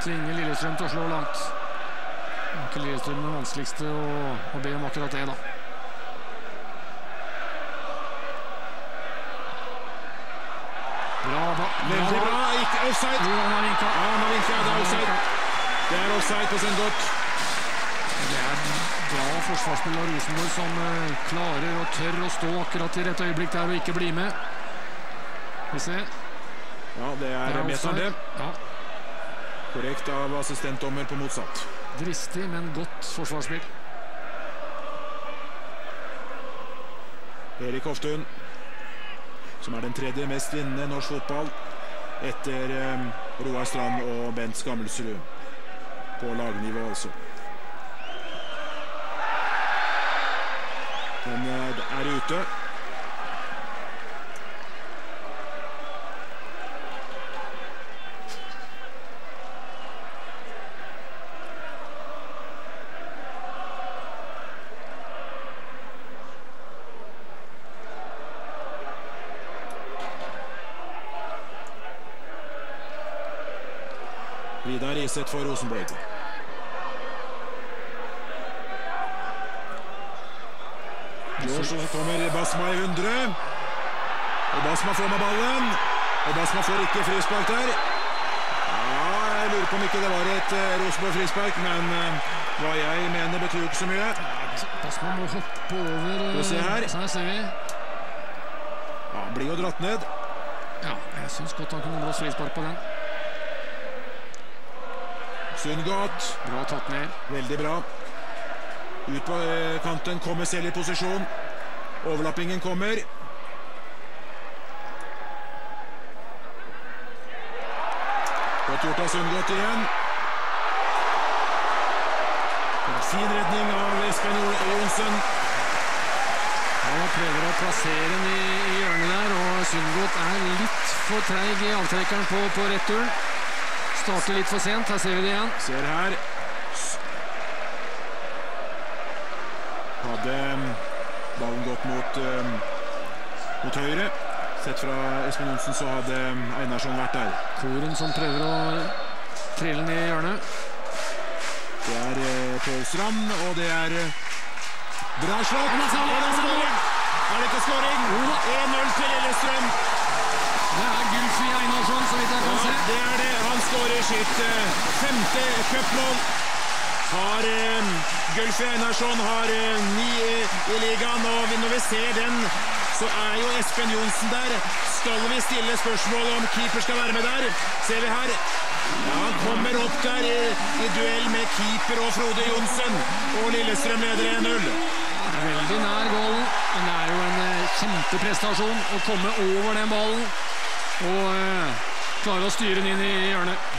Speaker 3: Tvinger Lillestrøm til å slå langt. Det er ikke Lillestrøm det vanskeligste å, å be om akkurat det, da. Bra, da.
Speaker 2: Veldig bra. Ikke offside.
Speaker 3: Jo, han har vinka.
Speaker 2: Ja, han har vinket. Det er offside. Det er offside på Sendot.
Speaker 3: Det er bra forsvarsspill av Rosenborg som eh, klarer og tør å stå akkurat i rett øyeblikk der og ikke bli med. Vi ser.
Speaker 2: Ja, det
Speaker 3: Det
Speaker 2: er
Speaker 3: er
Speaker 2: mesteren det.
Speaker 3: Ja.
Speaker 2: Korrekt av assistentdommer på motsatt.
Speaker 3: Dristig, men godt forsvarsspill.
Speaker 2: Erik Hoftun, som er den tredje mest vinnende i norsk fotball etter eh, Roar Strand og Bent Skammelsrud. På lagnivå, altså. Er ute. Vidar Iseth for Rosenborg. Så kommer Basma i 100. Og Basma får med ballen. Og Basma får ikke frispark der. Ja, jeg lurer på om ikke det var et uh, Rosenborg-frispark, men eh, hva jeg mener betyr jo ikke så mye.
Speaker 3: Basma må hoppe over
Speaker 2: Skal se her.
Speaker 3: Så her ser vi.
Speaker 2: Ja, Blir jo dratt ned.
Speaker 3: Ja, jeg syns godt han kunne blåst frispark på den.
Speaker 2: Sundgodt.
Speaker 3: Bra tatt ned.
Speaker 2: Veldig bra. Ut på eh, kanten, kommer selv i posisjon. Overlappingen kommer. Godt gjort av Sundgått igjen. En fin redning av Espen Jo- Johnsen.
Speaker 3: Han prøver å plassere den i, i hjørnet der, og Sundgått er litt for treig i avtrekkeren på, på returen. Starter litt for sent. Her ser vi det igjen.
Speaker 2: Ser her. Hadde ballen gått mot, uh, mot høyre. Sett fra Espen Johnsen så hadde um, Einarsson vært der.
Speaker 3: Koren som prøver å trille den i hjørnet.
Speaker 2: Det er uh, Pålstrand, og det er uh, bra slag.
Speaker 3: Er
Speaker 2: det ikke skåring? 1-0 til Lillestrøm.
Speaker 3: Det er Gulfi Einarsson, så vidt jeg kan se.
Speaker 2: det er det. Han skårer sitt uh, femte cupmål. Har uh, Gulfi Einarsson har uh, ni i, i ligaen, og når vi ser den, så er jo Espen Johnsen der. Skal vi stille spørsmål om keeper skal være med der? Ser vi her. Ja, Han kommer opp der i, i duell med keeper og Frode Johnsen, og Lillestrøm leder 1-0.
Speaker 3: Veldig nær gålen. men det er jo en eh, kjempeprestasjon å komme over den ballen og eh, klare å styre den inn i hjørnet.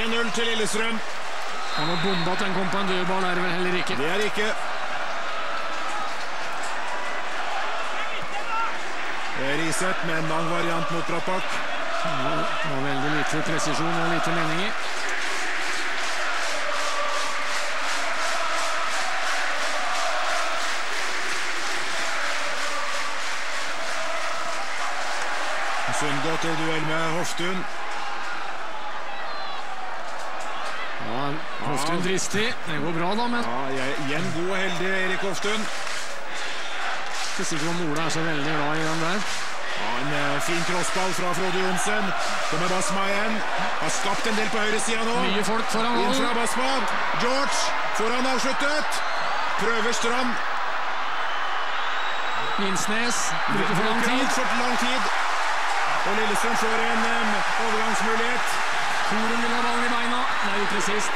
Speaker 2: 1-0 til Lillestrøm.
Speaker 3: Og noe bomba at den kom på en dødball er det vel heller ikke.
Speaker 2: Det er ikke. Riseth med en lang variant mot Brattbakk.
Speaker 3: Det var veldig lite presisjon og lite mening i.
Speaker 2: Sundgodt til duell med Hoftun.
Speaker 3: Ja, Hoftun dristig. Det går bra, da, men
Speaker 2: Ja, igjen god og heldig Erik Hoftun.
Speaker 3: ikke sikker om Ola er så veldig glad i den der.
Speaker 2: Ja, en eh, fin crossball fra Frode Johnsen. Kommer Basma igjen. Har skapt en del på høyresida nå.
Speaker 3: Mye folk foran
Speaker 2: Inn fra. Basma. George får han avsluttet. Prøver Strand.
Speaker 3: Linsnes bruker for lang tid.
Speaker 2: For lang tid. Og Lillestrøm får en em, overgangsmulighet.
Speaker 3: Horen vil ha ballen i beina. Det er upresist.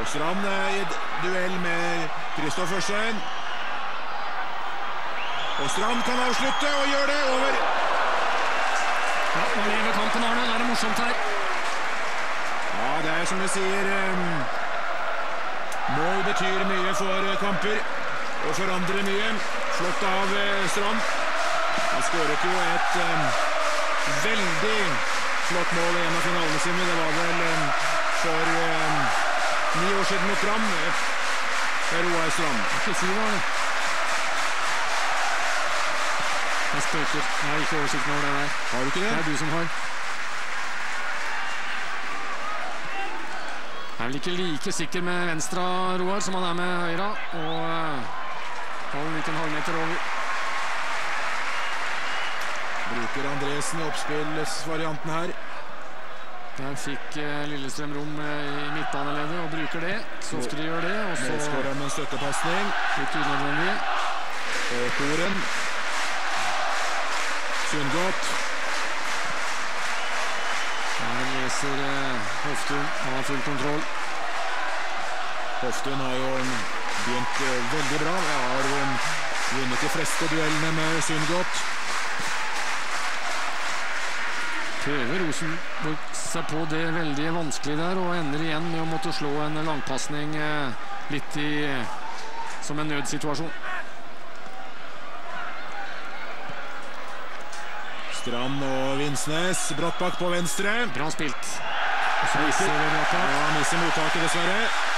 Speaker 2: Og Strand eh, i duell med Kristoffersen. Og Strand kan avslutte, og gjør det over.
Speaker 3: Ja, nå lever kampen, Arne. Nå er det morsomt her.
Speaker 2: Ja, det er som du sier um, Mål betyr mye for uh, kamper og forandrer mye. Flott av Strand. Han skåret jo et veldig flott mål i en av finalene sine. Det var vel um, for ni år siden mot Brann. Roar Strand.
Speaker 3: Ikke si det, Jeg spøker. Jeg har ikke oversikt over det der.
Speaker 2: Har du ikke det?
Speaker 3: Det er du som har. Er vel ikke like sikker med venstre, Roar, som han er med høyre. Og uh, holder ikke en halvmeter over.
Speaker 2: Bruker Andresen i oppspillsvarianten her.
Speaker 3: Der fikk eh, Lillestrøm rom eh, i midtbaneleddet og bruker det. Så ofte de gjør det. Og så
Speaker 2: Medskårer med en støttepasning.
Speaker 3: litt unødvendig.
Speaker 2: Og Koren. Sundgodt.
Speaker 3: Her leser eh, Hoftun. Han har full kontroll.
Speaker 2: Hoftun har jo begynt veldig bra. Jeg har vunnet de fleste duellene med Sundgodt.
Speaker 3: Prøver Rosenborg seg på det veldig vanskelig der, og ender igjen med å måtte slå en langpasning eh, litt i, som en nødsituasjon.
Speaker 2: Strand og Vinsnes. Brattbakk på venstre.
Speaker 3: Bra spilt. Og så misser
Speaker 2: mottaket, dessverre.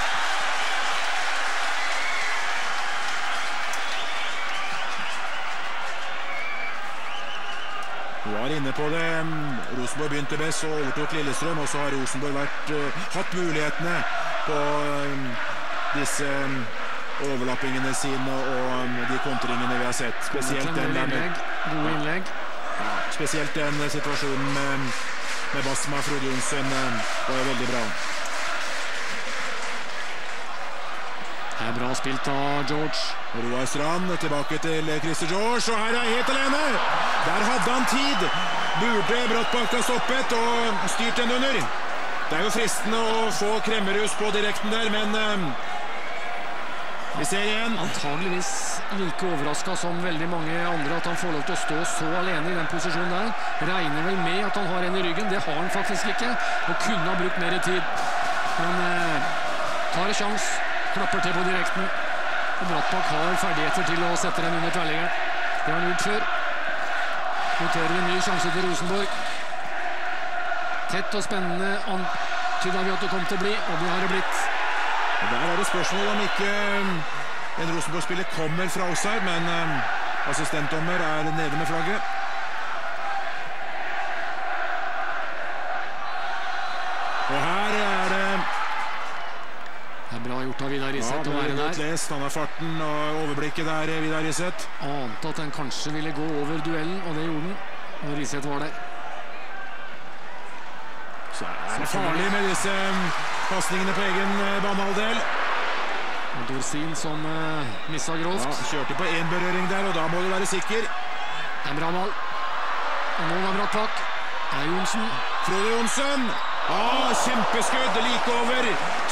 Speaker 2: var inne på det. Rosenborg begynte best og overtok Lillestrøm. Og så har Rosenborg vært, uh, hatt mulighetene på um, disse um, overlappingene sine og de kontringene vi har sett. Spesielt den, med,
Speaker 3: Gode innlegg.
Speaker 2: ja, spesielt den situasjonen med, med Basma Frode Johnsen var veldig bra.
Speaker 3: Det er bra spilt av George.
Speaker 2: Roar Strand tilbake til Christer George, og her er helt alene! Der hadde han tid! Burde Brattbakk ha stoppet og styrt den under. Det er jo fristende å få Kremmerhus på direkten der, men um, vi ser igjen.
Speaker 3: Antageligvis like overraska som veldig mange andre at han får lov til å stå så alene i den posisjonen der. Regner vel med at han har en i ryggen. Det har han faktisk ikke, og kunne ha brukt mer tid. Men eh, tar en sjanse, klapper til på direkten. Og Brattbakk har ferdigheter til å sette den under tverrliggeren. Det har han gjort før. Noterer en ny sjanse til Rosenborg. Tett og spennende antyda vi at det kom til å bli, og det har det blitt.
Speaker 2: Og Der er det spørsmål om ikke um, en Rosenborg-spiller kommer fra offside, men um, assistentdommer er nede med flagget. Og her er det
Speaker 3: Det er bra gjort av Vidar
Speaker 2: ja,
Speaker 3: Riseth å være
Speaker 2: veldig godt lest. Han har farten og overblikket der, Vidar Riseth.
Speaker 3: Ante at han kanskje ville gå over duellen, og det gjorde han Når Riseth var der.
Speaker 2: Så er det farlig med disse Passningene pasningene på egen uh, banehalvdel.
Speaker 3: Dorsin som uh, missa grovt.
Speaker 2: Ja, kjørte på én berøring der, og da må du være sikker.
Speaker 3: Det er en bra mål. Og nå var Brattbakk. Det er Johnsen.
Speaker 2: Frode Johnsen. Ah, kjempeskudd like over.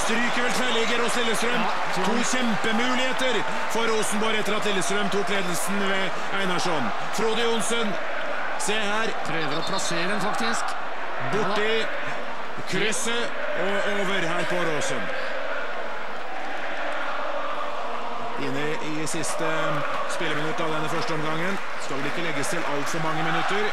Speaker 2: Stryker vel tverrligger hos Lillestrøm. To kjempemuligheter for Rosenborg etter at Lillestrøm tok ledelsen ved Einarsson. Frode Johnsen. Se her.
Speaker 3: Prøver å plassere den, faktisk.
Speaker 2: Borti krysset og over her på Råsen. Inne i siste spilleminutt av denne første omgangen. Skal vel ikke legges til altfor mange minutter.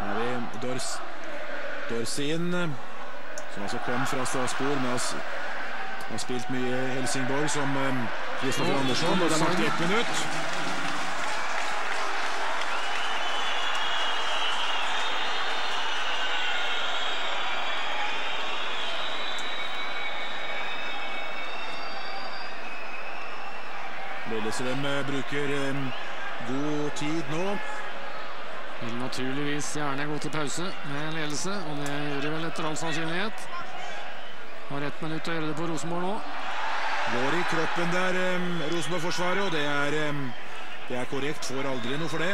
Speaker 2: Her har vi Dors, Dorsin, som altså kom fra Strasbourg, men har, spilt mye i Helsingborg som um, Kristoffer Andersson. Og det er makt i ett minutt. Lillestrøm eh, bruker um, god tid nå.
Speaker 3: Vil naturligvis gjerne gå til pause med ledelse, og det gjør de vel etter all sannsynlighet. Har ett minutt å gjøre det på Rosenborg nå.
Speaker 2: Går i kroppen der, Rosenborg-forsvaret, og det er, det er korrekt. Får aldri noe for det.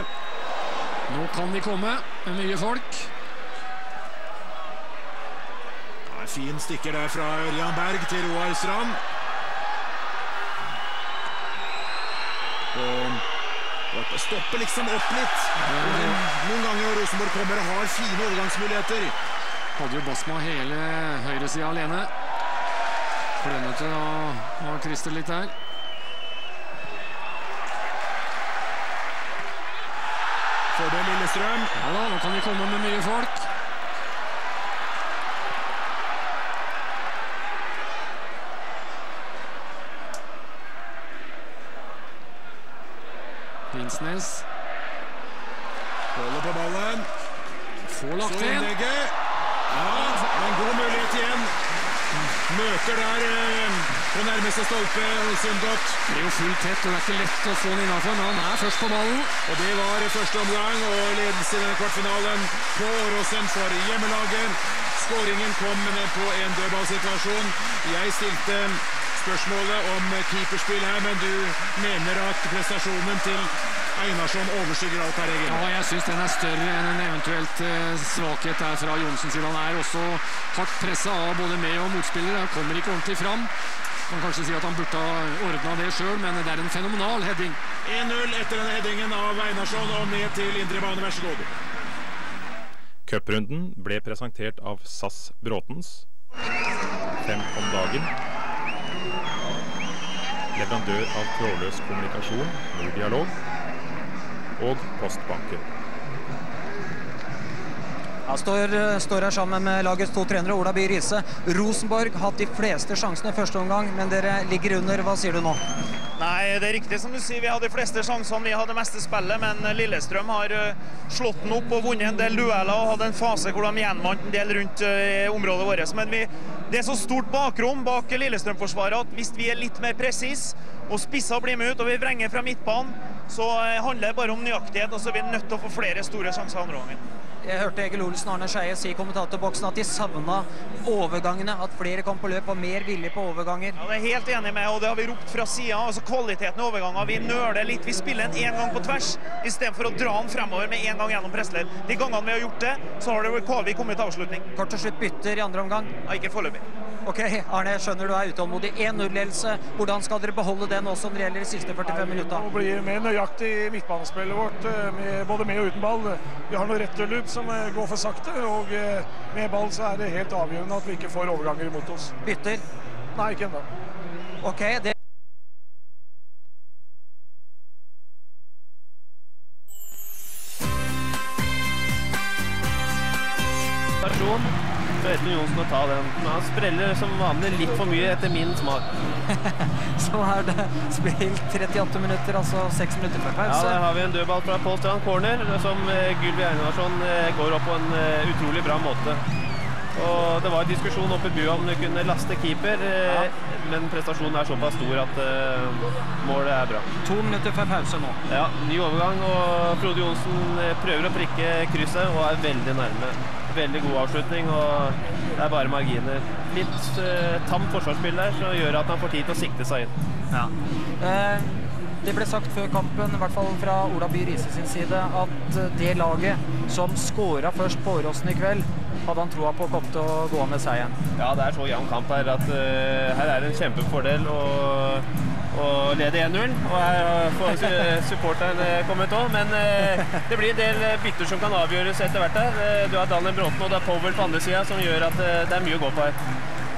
Speaker 3: Nå kan de komme med mye folk.
Speaker 2: Det er fin stikker der fra Ørjan Berg til Roar Strand. Det stopper liksom opp litt. Noen ganger Rosenborg kommer og har fine overgangsmuligheter.
Speaker 3: Hadde jo Basma hele høyresida alene. Klønete av av Christer litt her.
Speaker 2: Fordel Lillestrøm.
Speaker 3: Ja da, nå kan de komme med mye folk. Vinsnes
Speaker 2: Holder på ballen.
Speaker 3: får lagt
Speaker 2: Så
Speaker 3: inn.
Speaker 2: innlegget. Ja, en god mulighet igjen. Møter der eh, på nærmeste stolpe Sundot.
Speaker 3: Det er jo fullt tett, og det er ikke lett å den innafor, men han er først på ballen.
Speaker 2: Og det var første omgang og ledelse i denne kvartfinalen på Åråsen for hjemmelaget. Skåringen kom ned på en dødballsituasjon. Jeg stilte spørsmålet om keeperspill her, men du mener at prestasjonen til Einarsson overskygger alt her, Egil?
Speaker 3: Ja, jeg syns den er større enn en eventuelt eh, svakhet der fra Johnsen siden Han er også hardt pressa av både med- og motspillere. Han kommer ikke ordentlig fram. Kan kanskje si at han burde ha ordna det sjøl, men det er en fenomenal heading.
Speaker 2: 1-0 etter denne headingen av Einarsson og ned til indre bane. Vær så god.
Speaker 1: Cuprunden ble presentert av SAS Bråtens. Fem om dagen. Leverandør av trådløs kommunikasjon, Nordialog. Og Postbanken.
Speaker 4: Jeg står, står her sammen med lagets to trenere, Ola By Riise. Rosenborg hatt de fleste sjansene i første omgang, men dere ligger under. Hva sier du nå?
Speaker 5: Nei, det er riktig som du sier. Vi hadde de fleste sjansene, vi hadde meste spillet. Men Lillestrøm har eh, slått den opp og vunnet en del dueller og hadde en fase hvor de gjenvant en del rundt eh, området vårt. Men vi, det er så stort bakrom bak Lillestrøm-forsvaret at hvis vi er litt mer presise og spissa blir med ut og vi vrenger fra midtbanen, så eh, handler det bare om nøyaktighet. Og så er vi nødt til å få flere store sjanser andre omgang.
Speaker 4: Jeg hørte Egil Olsen og Arne Skeie si i kommentatorboksen at de savna overgangene. At flere kom på løp og mer villig på overganger.
Speaker 5: Ja, det er helt enig med, og det har vi ropt fra sida. Altså kvaliteten i overganger. Vi nøler litt. Vi spiller den én gang på tvers istedenfor å dra den fremover med en gang gjennom pressledd. De gangene vi har gjort det, så har det Kvalvik kommet til avslutning.
Speaker 4: Kort og slutt bytter i andre omgang.
Speaker 5: Ja, ikke foreløpig.
Speaker 4: Ok, Arne, jeg skjønner du er utålmodig. 1-0-ledelse. Hvordan skal dere beholde den også når det gjelder de siste 45 minutta?
Speaker 6: må bli mer nøyaktig i midtbanespillet vårt, eh, med, både med og uten ball. Vi har noen returløp som eh, går for sakte, og eh, med ball så er det helt avgjørende at vi ikke får overganger imot oss.
Speaker 4: Bytter.
Speaker 6: Nei, ikke ennå.
Speaker 4: Ok, det
Speaker 7: Johnsen å ta den. Han spreller som vanlig litt for mye etter min smak.
Speaker 4: Så er det spilt 38 minutter, altså 6 minutter før
Speaker 7: Ja. Der har vi en dødball fra Pål Strand corner, som eh, Gylvi Einarsson eh, går opp på en eh, utrolig bra måte. Og Det var diskusjon oppe i bua om du kunne laste keeper, ja. men prestasjonen er såpass stor at uh, målet er bra.
Speaker 4: To minutter før pause nå.
Speaker 7: Ja, Ny overgang, og Frode Johnsen eh, prøver å prikke krysset og er veldig nærme. Veldig god avslutning, og det er bare marginer. Litt uh, tamt forsvarsspill der, som gjør at han får tid til å sikte seg inn.
Speaker 4: Eh, Det ble sagt før kampen, i hvert fall fra Ola By Riise sin side, at eh, det laget som skåra først på Åråsen i kveld, hadde han troa på kom til å gå med seieren.
Speaker 7: Ja, det er så jevn kamp her at uh, her er det en kjempefordel å, å lede 1-0. Og her får su- supporteren kommet òg, men uh, det blir en del bytter som kan avgjøres etter hvert her. Du har Daniel Bråten og det er Powell på andre sida som gjør at det er mye å gå på her.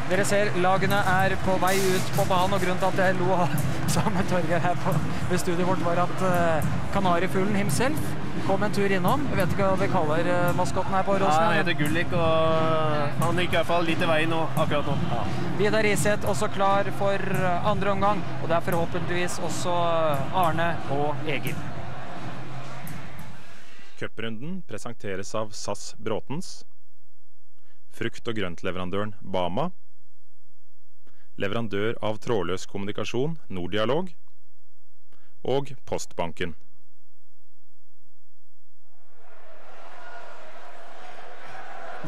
Speaker 4: Dere ser lagene er på vei ut på banen, og grunnen til at jeg lo sammen med Torgeir her på, ved studioet vårt, var at uh, kanarifuglen himself kom en tur innom. Jeg vet ikke hva vi kaller uh, maskotten her på
Speaker 7: Ja,
Speaker 4: Åråsen.
Speaker 7: han heter Gullik, og han gikk i hvert fall litt i veien nå, akkurat nå.
Speaker 4: Vidar Riseth også klar for uh, andre omgang, og det er forhåpentligvis også Arne og Egil.
Speaker 1: Cuprunden presenteres av SAS Bråtens. Frukt- og grøntleverandøren Bama. Leverandør av trådløs kommunikasjon Nordialog. Og Postbanken.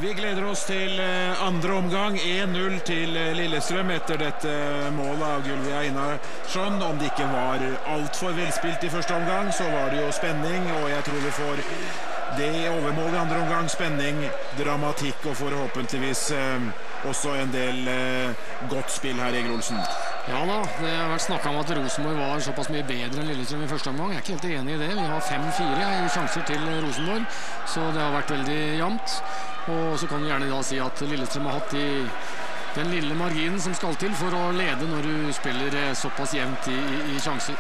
Speaker 2: Vi gleder oss til eh, andre omgang. 1-0 til eh, Lillestrøm etter dette målet av Gulvia Einarsson. Om det ikke var altfor velspilt i første omgang, så var det jo spenning, og jeg tror vi får det overmålet overmål i andre omgang. Spenning, dramatikk og forhåpentligvis eh, også en del eh, godt spill her, Egil Olsen.
Speaker 3: Ja da, det har vært snakka om at Rosenborg var såpass mye bedre enn Lillestrøm i første omgang. Jeg er ikke helt enig i det. Vi har 5-4 i sjanser til Rosenborg, så det har vært veldig jevnt. Og så kan du gjerne da si at Lillestrøm har hatt de, den lille marginen som skal til for å lede når du spiller eh, såpass jevnt i, i, i sjanser.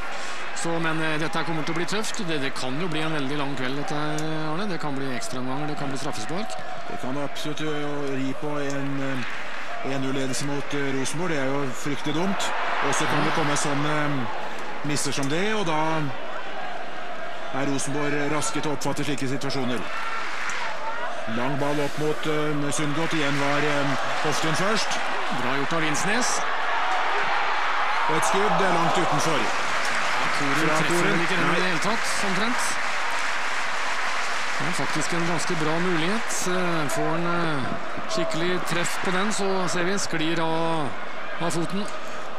Speaker 3: Så, men eh, dette kommer til å bli tøft. Det, det kan jo bli en veldig lang kveld. dette, Arne. Det kan bli ekstraomganger, det kan bli straffespark.
Speaker 2: Det kan absolutt ri på en eh, 1-0-ledelse mot Rosenborg. Det er jo fryktelig dumt. Og så kan det komme sånne misser som det, og da er Rosenborg raske til å oppfatte slike situasjoner. Lang ball opp mot uh, Sundgodt. Igjen var um, Hoftun først.
Speaker 3: Bra gjort av Vinsnes.
Speaker 2: Og et skudd er langt utenfor. Koren
Speaker 3: treffer vel ikke den i det hele tatt, omtrent. Det er faktisk en ganske bra mulighet. Eh, Får han eh, skikkelig treff på den, så ser vi sklir av, av foten.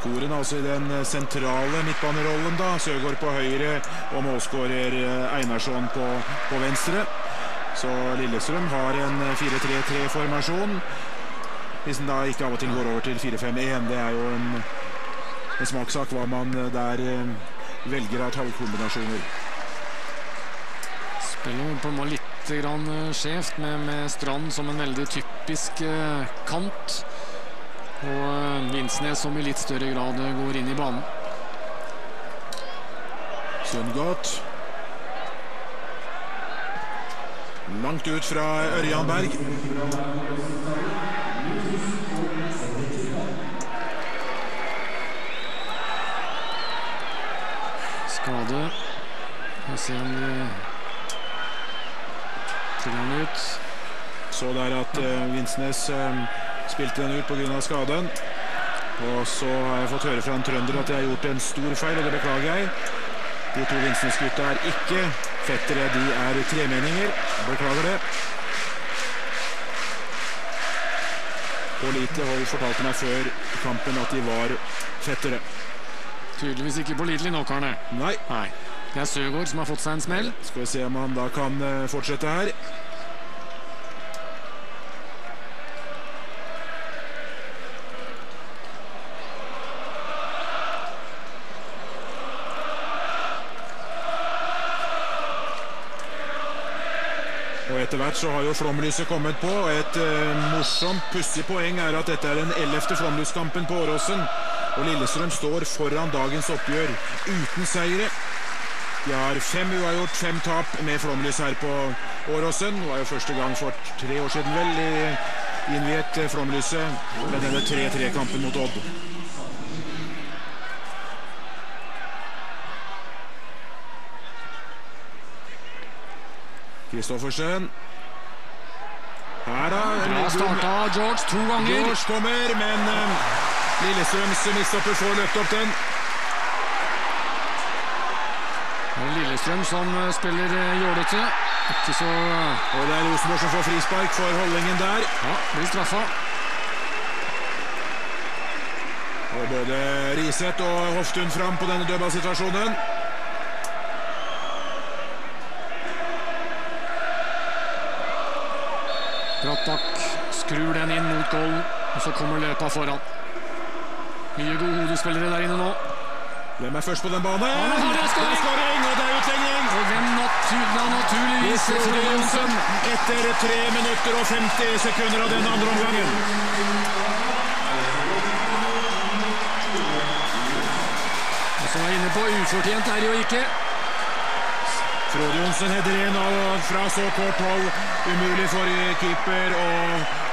Speaker 2: Koren altså i den eh, sentrale midtbanerollen, da. Søgaard på høyre og målskårer eh, Einarsson på, på venstre. Så Lillestrøm har en eh, 4-3-3-formasjon. Hvis den da ikke av og til går over til 4-5-1. Det er jo en, en smakssak hva man eh, der eh, velger av tallkombinasjoner.
Speaker 3: Spiller på en litt grann eh, skjevt, med, med Strand som en veldig typisk eh, kant. Og eh, Vinsnes som i litt større grad eh, går inn i banen.
Speaker 2: Sundgodt. Langt ut fra Ørjan Berg.
Speaker 3: Skade. Vi ser om de han ut.
Speaker 2: Så der at uh, Vinsnes eh, spilte den ut pga. skaden. Og så har jeg fått høre fra en trønder at jeg har gjort en stor feil, og det beklager jeg. De to Vinsnes-gutta er ikke fettere, de er tremenninger. Beklager det. Pålitelig hold fortalte meg før kampen at de var fettere.
Speaker 3: Tydeligvis ikke pålitelig nok, Arne.
Speaker 2: Nei.
Speaker 3: Nei. Det er Søgaard som har fått seg en smell.
Speaker 2: Skal vi se om han da kan eh, fortsette her. Og etter hvert så har jo flomlyset kommet på. Et uh, morsomt, pussig poeng er at dette er den ellevte flomlyskampen på Åråsen. Og Lillestrøm står foran dagens oppgjør uten seire. De har fem uavgjort, fem tap med flomlys her på Åråsen. Det var jo første gang for tre år siden vel i innviet flomlyset med denne 3-3-kampen mot Odd. Kristoffersen. Her da. en
Speaker 3: Bra starta George to ganger.
Speaker 2: George kommer, men eh, Lillestrøms midtstopper får løpt opp den.
Speaker 3: Det er Lillestrøm som eh, spiller eh, jålete. Ikke så
Speaker 2: Og det er Rosenborg som får frispark for holdningen der.
Speaker 3: Ja, blir straffa.
Speaker 2: Og både Riseth og Hoftun fram på denne dødballsituasjonen.
Speaker 3: Brattak skrur den inn mot goalen, og så kommer løpa foran. Mye gode hodespillere der inne nå.
Speaker 2: Hvem er først på den banen?
Speaker 3: Han har det, skåring!
Speaker 2: Er og det er utligning!
Speaker 3: Og hvem naturlig, naturligvis
Speaker 2: Frode Johnsen. etter 3 minutter og 50 sekunder av den andre omgangen.
Speaker 3: Og så er jeg inne på ufortjent er det jo ikke.
Speaker 2: Frode Johnsen header inn og fra så kort hold. Umulig for keeper å,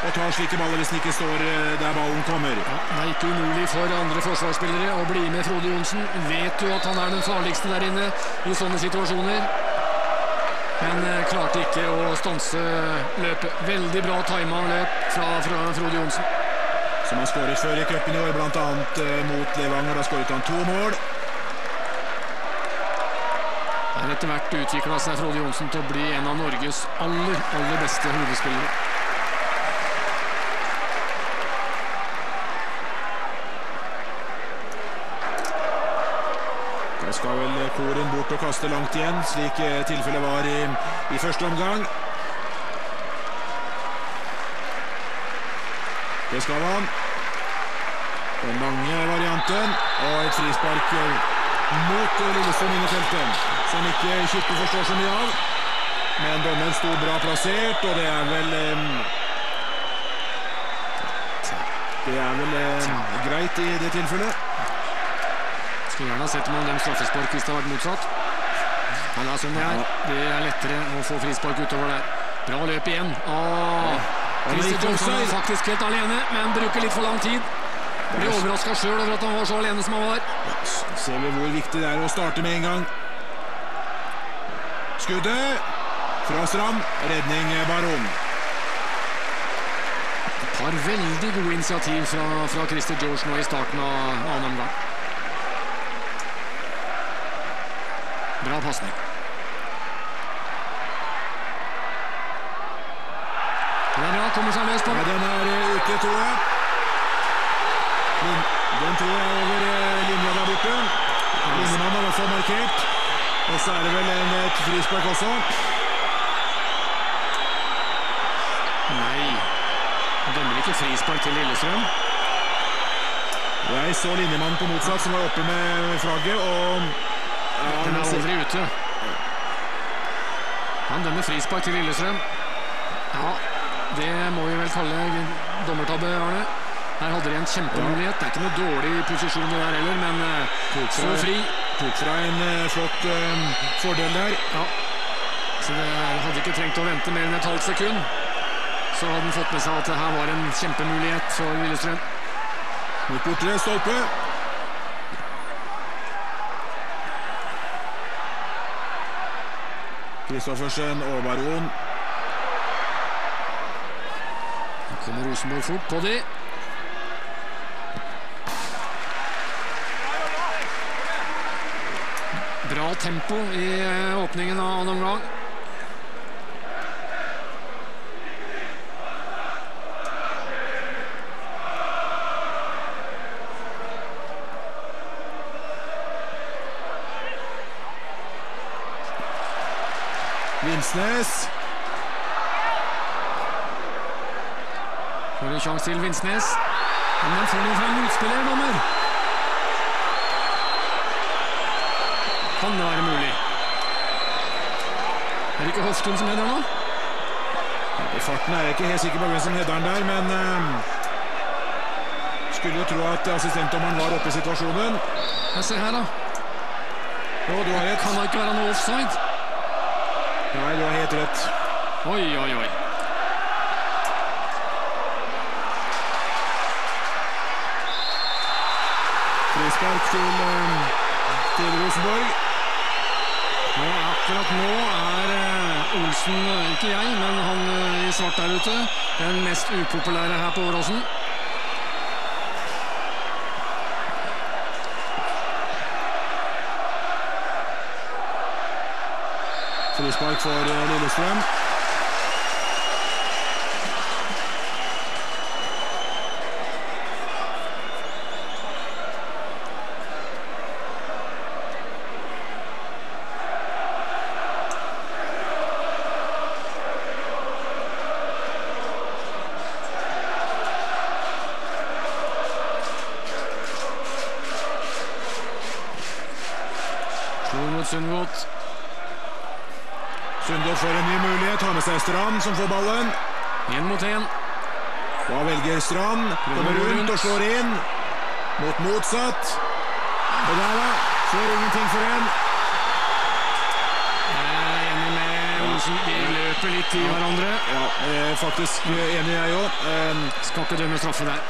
Speaker 2: å ta slike baller hvis den ikke står eh, der ballen kommer.
Speaker 3: Ja, det er ikke umulig for andre forsvarsspillere å bli med Frode Johnsen. Vet jo at han er den farligste der inne i sånne situasjoner. Men eh, klarte ikke å stanse løpet. Veldig bra tima løp fra, fra Frode Johnsen.
Speaker 2: Som har skåret før i cupen i år, bl.a. mot Levanger. Da skåret han to mål
Speaker 3: etter hvert utvikla seg Frode Johnsen til å bli en av Norges aller, aller beste hovedspillere.
Speaker 2: Det skal vel Koren bort og kaste langt igjen, slik tilfellet var i, i første omgang. Det skal han. Den lange varianten og et frispark mot Lillestrøm inn i feltet som ikke Kippe forstår så mye av. Men dommeren sto bra plassert, og det er vel Det er vel greit i det tilfellet.
Speaker 3: Skulle gjerne ha sett om han dømt straffespark hvis det hadde vært motsatt. Men det er sånn det er. Det er lettere å få frispark utover der. Bra løp igjen. Åh. Christer Johnson er faktisk helt alene, men bruker litt for lang tid. Blir overraska sjøl over at han var så alene som han var.
Speaker 2: Ser vi hvor viktig det er å starte med en gang. Skuddet fra Strand. Redning Baron.
Speaker 3: Et par veldig gode initiativ fra, fra Christer George nå i starten av annen omgang. Bra pasning. Den er bra, kommer seg løs på
Speaker 2: Ja, den er eh, ute, tror jeg. Lin- Den tror jeg er over eh, linja der borte. Linjemann har i hvert fall markert. Og så er det vel en, et frispark også.
Speaker 3: Nei. Han dømmer ikke frispark til Lillestrøm.
Speaker 2: Jeg så linjemannen på motsatt som var oppe med flagget, og ja,
Speaker 3: Den
Speaker 2: han
Speaker 3: er aldri ute. Han dømmer frispark til Lillestrøm. Ja, det må vi vel kalle dommertabbe, Arne. Her hadde de en kjempemulighet. Det er ikke noe dårlig posisjon det der heller, men eh, så fri.
Speaker 2: Tok fra en eh, flott eh, fordel der.
Speaker 3: Ja. Så det hadde ikke trengt å vente mer enn et halvt sekund. Så hadde han fått med seg at det her var en kjempemulighet for Lillestrøm.
Speaker 2: Mot bortre stolpe. Kristoffersen og Baron.
Speaker 3: Nå kommer Rosenborg fort på de. Bra tempo i eh, åpningen av annen omgang.
Speaker 2: Vinsnes.
Speaker 3: Får en sjanse til Vinsnes. Men den får noe fra en motspiller, dommer. Kan det være mulig? Er det ikke Hoftun som header nå?
Speaker 2: I farten er jeg ikke helt sikker på hvem som header den der, men eh, Skulle jo tro at assistentdommeren var oppe i situasjonen.
Speaker 3: Jeg ser her, da.
Speaker 2: Jo, du har rett.
Speaker 3: Kan da ikke være noe offside?
Speaker 2: Nei, du har helt rett.
Speaker 3: Oi, oi, oi.
Speaker 2: Frispark til, eh, til Rosenborg.
Speaker 3: Akkurat nå er eh, Olsen, eh, ikke jeg, men han eh, i svart der ute, den mest upopulære her på Åråsen.
Speaker 2: Frispark for Lillestrøm.
Speaker 3: Slår mot Sundgodt.
Speaker 2: Sundgodt får en ny mulighet. Har med seg Strand, som får ballen.
Speaker 3: Én mot én.
Speaker 2: Da velger Strand. Kommer
Speaker 3: gå
Speaker 2: rundt
Speaker 3: rundt.
Speaker 2: og slår inn. Mot motsatt. Og der, da. Får ingenting for en.
Speaker 3: Jeg er enig med Olsen. De løper litt i hverandre.
Speaker 2: Ja, eh, faktisk eh, enig jeg òg. Eh,
Speaker 3: Skal ikke dømme straffe der.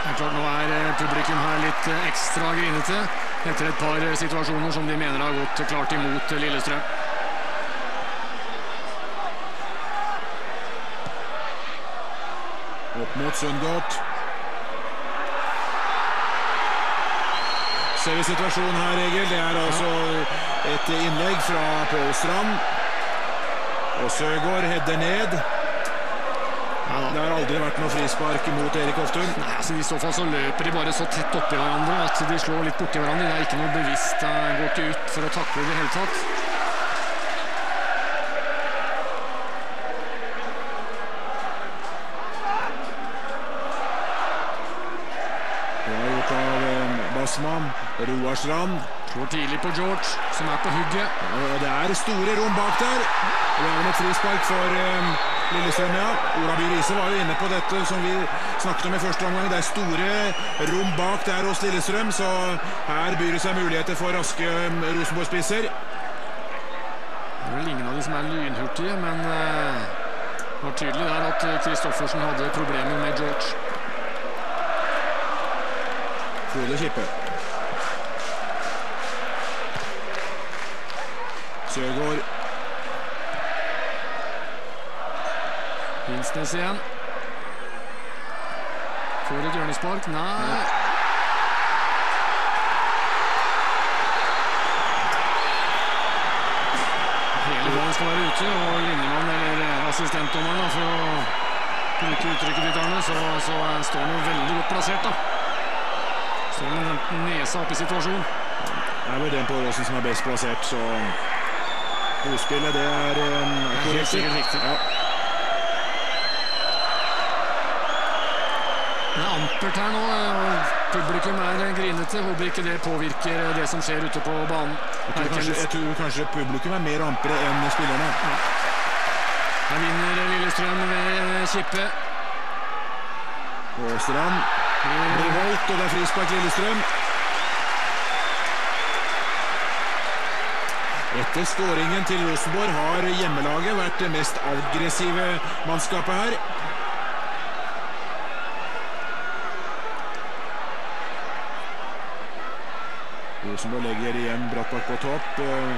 Speaker 3: Det er klart Nå er eh, publikum her litt eh, ekstra grinete etter et par eh, situasjoner som de mener har gått klart imot eh, Lillestrøm.
Speaker 2: opp mot Sundgård. Ser vi situasjonen her, Egil. Det er altså et innlegg fra Pål Strand. Og Søgaard header ned. Det har aldri vært noe frispark mot Erik Hoftun.
Speaker 3: Nei, altså I så fall så løper de bare så tett oppi hverandre at de slår litt borti hverandre. Det er ikke noe bevisst. Det går ikke ut for å takle i det hele tatt.
Speaker 2: Det er gjort eh, Bassmann. Roar Strand.
Speaker 3: Slår tidlig på George, som er på hugget.
Speaker 2: Og det er store rom bak der. Det er vel et frispark for eh, Lillestrøm, ja. Ola By Riise var jo inne på dette som vi snakket om i første omgang. Det er store rom bak der hos Lillestrøm, så her byr det seg muligheter for raske eh, Rosenborg-spisser.
Speaker 3: Det er vel ingen av de som er lynhurtige, men eh, det var tydelig der at eh, Kristoffersen hadde problemer med George.
Speaker 2: Frode Kippe. Søgaard.
Speaker 3: Hinsnes igjen. Får et hjørnespark. Nei. Hele ballen skal være ute, og linjemann eller assistentdommeren, for å bruke uttrykket ditt, Arne, så, så står han jo veldig godt plassert. da. Står med den nesa opp i situasjonen.
Speaker 2: Det er vel den på Åråsen som er best plassert, så Ordspillet, det er um,
Speaker 3: helt sikkert riktig.
Speaker 2: Ja.
Speaker 3: Er her nå, og publikum er grinete. Håper ikke det påvirker det som skjer ute på banen.
Speaker 2: Jeg tror, kanskje, jeg tror kanskje publikum er mer ampere enn spillerne.
Speaker 3: Her vinner Lillestrøm ved Kippe.
Speaker 2: Åstrand blir holdt, og det er frispark Lillestrøm. Etter skåringen til Rosenborg har hjemmelaget vært det mest aggressive mannskapet her. Rosenborg legger igjen Brattbakk på topp. Eh,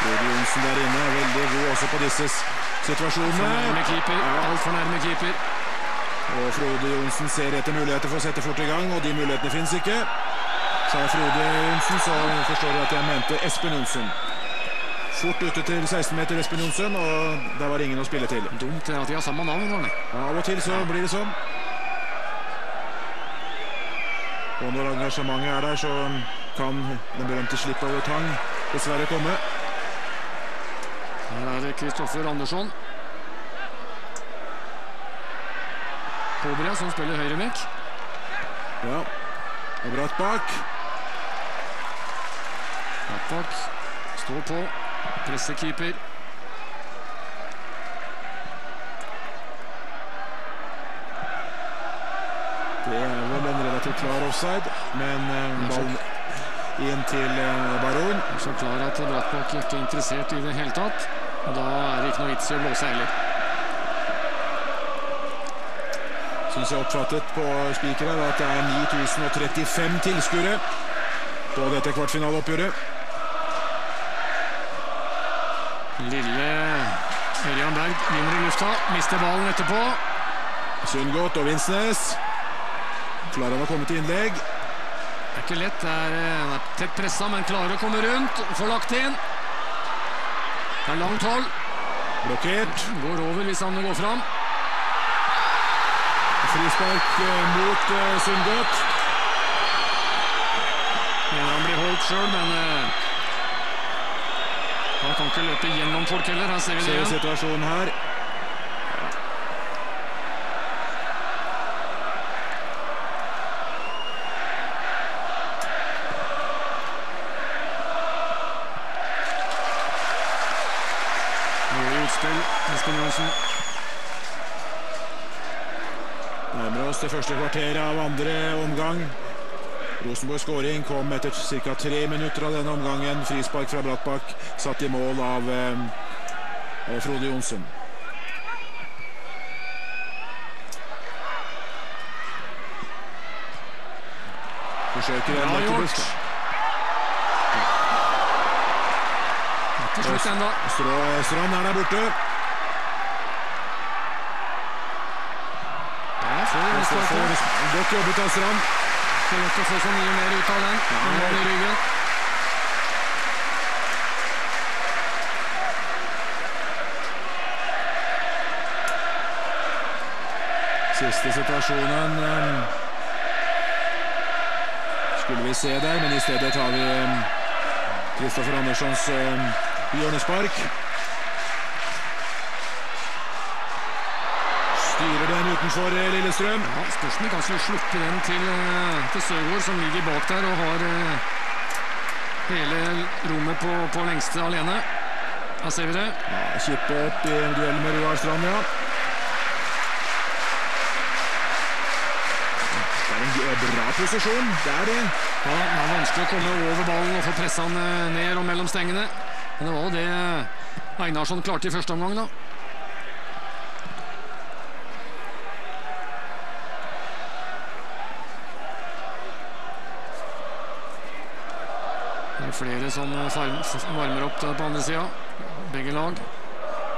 Speaker 2: Frode Johnsen der inne er veldig god også på disse situasjonene.
Speaker 3: Nærme keeper. Nærme keeper.
Speaker 2: Og Frode Johnsen ser etter muligheter for å sette fort i gang, og de mulighetene fins ikke. Sa Frode Johnsen, så forstår jeg at jeg mente Espen Johnsen. Fort ute til 16 meter Espen Johnsen, og der var ingen å spille til.
Speaker 3: Dumt at de har samme navn.
Speaker 2: Av og til så blir det sånn. Og når engasjementet er der, så kan den berømte slipp over tang dessverre komme.
Speaker 3: Her er det Kristoffer Andersson. Kobria som spiller høyrebekk.
Speaker 2: Ja. Og bratt
Speaker 3: bak. Bratt bak, står på. Pressekeeper.
Speaker 2: Det er vel en relativt klar offside, men eh, ballen inn til eh, Baron.
Speaker 3: Så klar at Brattbakk ikke er interessert i det hele tatt. Og da er det ikke noe vits i å blåse heller.
Speaker 2: Syns jeg oppfattet på spikeren at det er 9035 tilskuere på dette kvartfinaleoppgjøret.
Speaker 3: Lille Ørjan Berg vinner i lufta. Mister ballen etterpå.
Speaker 2: Sundgodt og Vinsnes. Klarer han å komme til innlegg?
Speaker 3: Det er ikke lett. Det er, eh, er tett pressa, men klarer å komme rundt. Får lagt inn. Det er langt hold.
Speaker 2: Blokkert.
Speaker 3: Går over hvis han går fram.
Speaker 2: Frispark eh, mot Sundgodt.
Speaker 3: Han blir holdt sjøl, men han kan ikke løpe gjennom folk heller. Her ser vi det
Speaker 2: Ser vi situasjonen her.
Speaker 3: Dårlig utspill. Espen Johnsen.
Speaker 2: Det første kvarter av andre omgang. Rosenborg skåring kom etter ca. tre minutter av denne omgangen. Frispark fra Brattbakk, satt i mål av eh, Frode Johnsen. Forsøker en
Speaker 3: gjort. Til slutt
Speaker 2: ennå. Strand er der borte. Godt jobbet av Strand.
Speaker 3: Ikke lett å se så mye mer ut av den. Han var i ryggen.
Speaker 2: Siste situasjonen ehm, skulle vi se der, men i stedet tar vi ehm, Kristoffer Anderssons ehm, hjørnespark. Utenfor eh, Lillestrøm.
Speaker 3: Ja, Spørs om kanskje slukker den til, eh, til Søgaard, som ligger bak der og har uh, hele rommet på, på lengste alene. Her ser vi det.
Speaker 2: Ja, opp i en duell med Roar Strand, ja. Det er en bra posisjon. Det er det.
Speaker 3: Ja, det er vanskelig å komme over ballen og få pressa den ned og mellom stengene. Men det var jo det Einarsson klarte i første omgang, da. Det er flere som varmer opp på andre sida. Begge lag.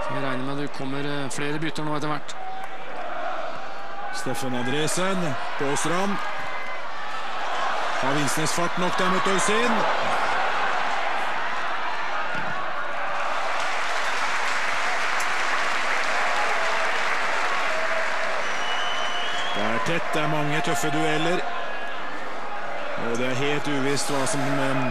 Speaker 3: Så vi regner med det kommer flere bytter nå etter hvert.
Speaker 2: Steffen Andresen på Åstrand. Har Vinsnes fart nok der mot Øysin? Det er tett, det er mange tøffe dueller. Og det er helt uvisst hva som um,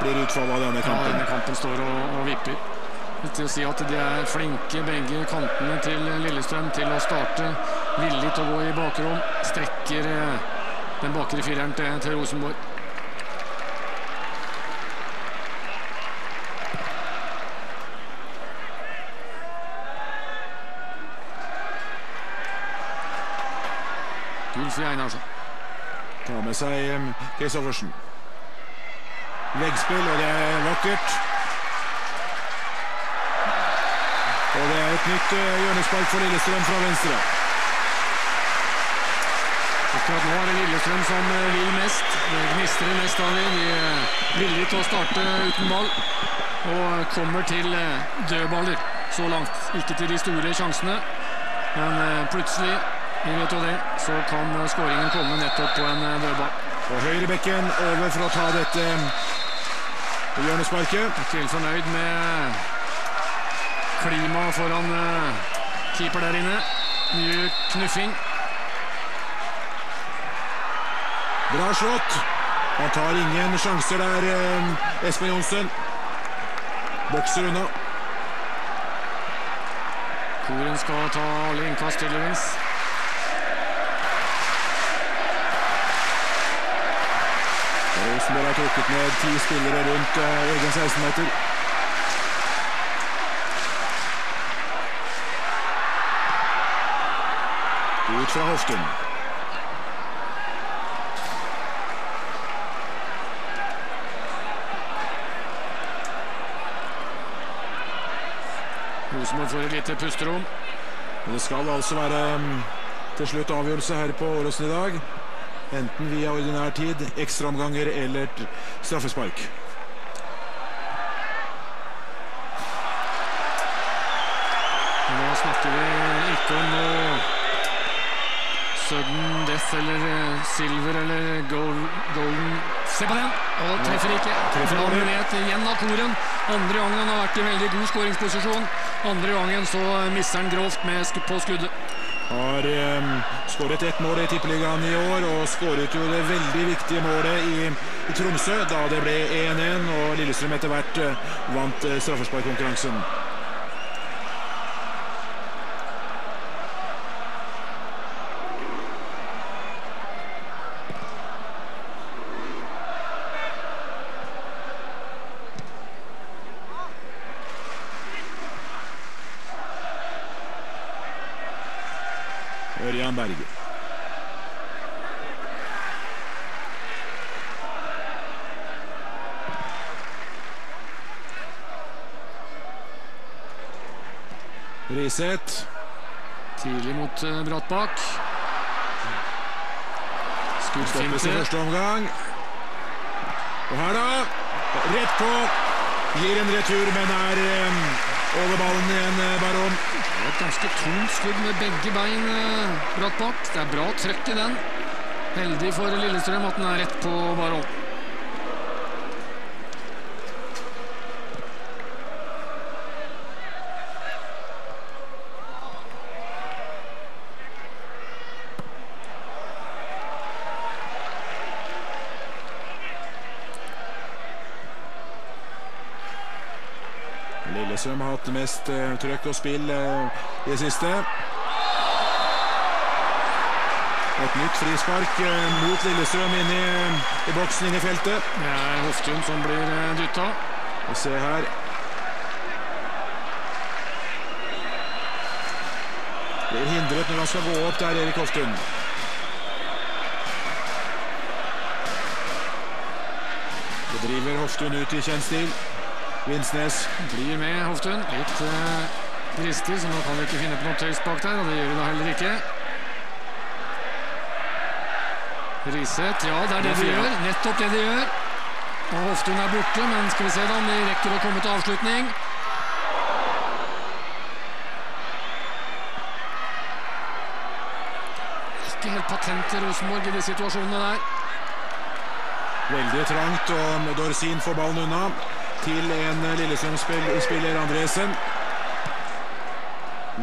Speaker 2: blir utfallet av denne kampen.
Speaker 3: Ja, denne kampen står og, og vipper. Til å si at De er flinke, begge kantene til Lillestrøm, til å starte. Villig til å gå i bakrom. Strekker eh, den bakre fireren til, til Rosenborg. Gulfi Einarsson.
Speaker 2: Tar med seg Kristoffersen. Veggspill, og det er vakkert. Og det er et nytt hjørnespark for Lillestrøm fra venstre.
Speaker 3: Akkurat nå er det Lillestrøm som vil mest. Det gnistrer mest av dem. De er villige til å starte uten ball. Og kommer til dødballer så langt. Ikke til de store sjansene, men plutselig vi vet jo det, så kan skåringen komme nettopp på en dødball.
Speaker 2: Og høyrebekken over for å ta dette hjørnesparket.
Speaker 3: Ikke helt fornøyd med klimaet foran keeper der inne. Mye knuffing.
Speaker 2: Bra slått. Han tar ingen sjanser der, Espen Johnsen. Bokser unna.
Speaker 3: Koren skal ta alle innkast, tydeligvis.
Speaker 2: Rosenborg har trukket ned ti spillere rundt uh, egen 16-meter. Ut fra hoften.
Speaker 3: Rosenborg får et lite pusterom.
Speaker 2: Det skal altså være um, til slutt avgjørelse her på Åråsen i dag. Enten via ordinær tid, ekstraomganger eller straffespark.
Speaker 3: Nå snakker vi ikke om noe sudden death eller silver eller gold, golden Se på den! Og treffer ikke.
Speaker 2: Treffer
Speaker 3: Fram ned igjen av Koren. Andre gangen han har vært i veldig god skåringsposisjon. Andre gangen så mister han grovt med sk på skuddet.
Speaker 2: Har um, skåret ett mål i Tippeligaen i år, og skåret jo det veldig viktige målet i, i Tromsø da det ble 1-1, og Lillestrøm etter hvert uh, vant uh, straffesparkkonkurransen. Ørjan Berge. Riseth.
Speaker 3: Tidlig mot uh, Brattbakk.
Speaker 2: Stoppes i første omgang. Og her, da. Rett på. Gir en retur, men er um, over ballen igjen, eh, Baron.
Speaker 3: Det Et ganske tungt skudd med begge bein, eh, Brattbakk. Det er bra trøkk i den. Heldig for Lillestrøm at den er rett på Baron.
Speaker 2: Lillestrøm har hatt mest uh, trøkk og spill uh, i det siste. Et nytt frispark uh, mot Lillestrøm inn i, i boksen inn i feltet.
Speaker 3: Det er Hoftun som blir dytta.
Speaker 2: Vi ser her. Blir hindret når han skal gå opp der, Erik Hoftun. Det driver Hoftun ut i kjent stil. Vinsnes
Speaker 3: blir med Hoftun. Litt uh, dristig, så nå kan vi ikke finne på noe tøys bak der, og det gjør vi da heller ikke. Riseth, ja, det er det de gjør. Nettopp det de gjør. Og Hoftun er borte, men skal vi se da om de rekker å komme til avslutning. Ikke helt patent til Rosenborg i de situasjonene der.
Speaker 2: Veldig trangt, og Dorsin får ballen unna til en Lillestrøm-spiller, Andresen.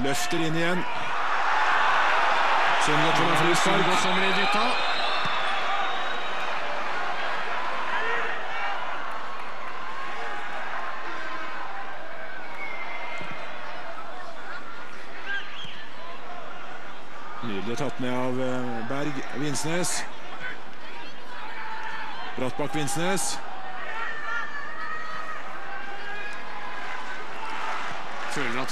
Speaker 2: Løfter inn igjen. Sundgodt får frispark.
Speaker 3: Sundgodt som blir dytta.
Speaker 2: Nydelig tatt med av Berg Vinsnes. Brattbakk Vinsnes.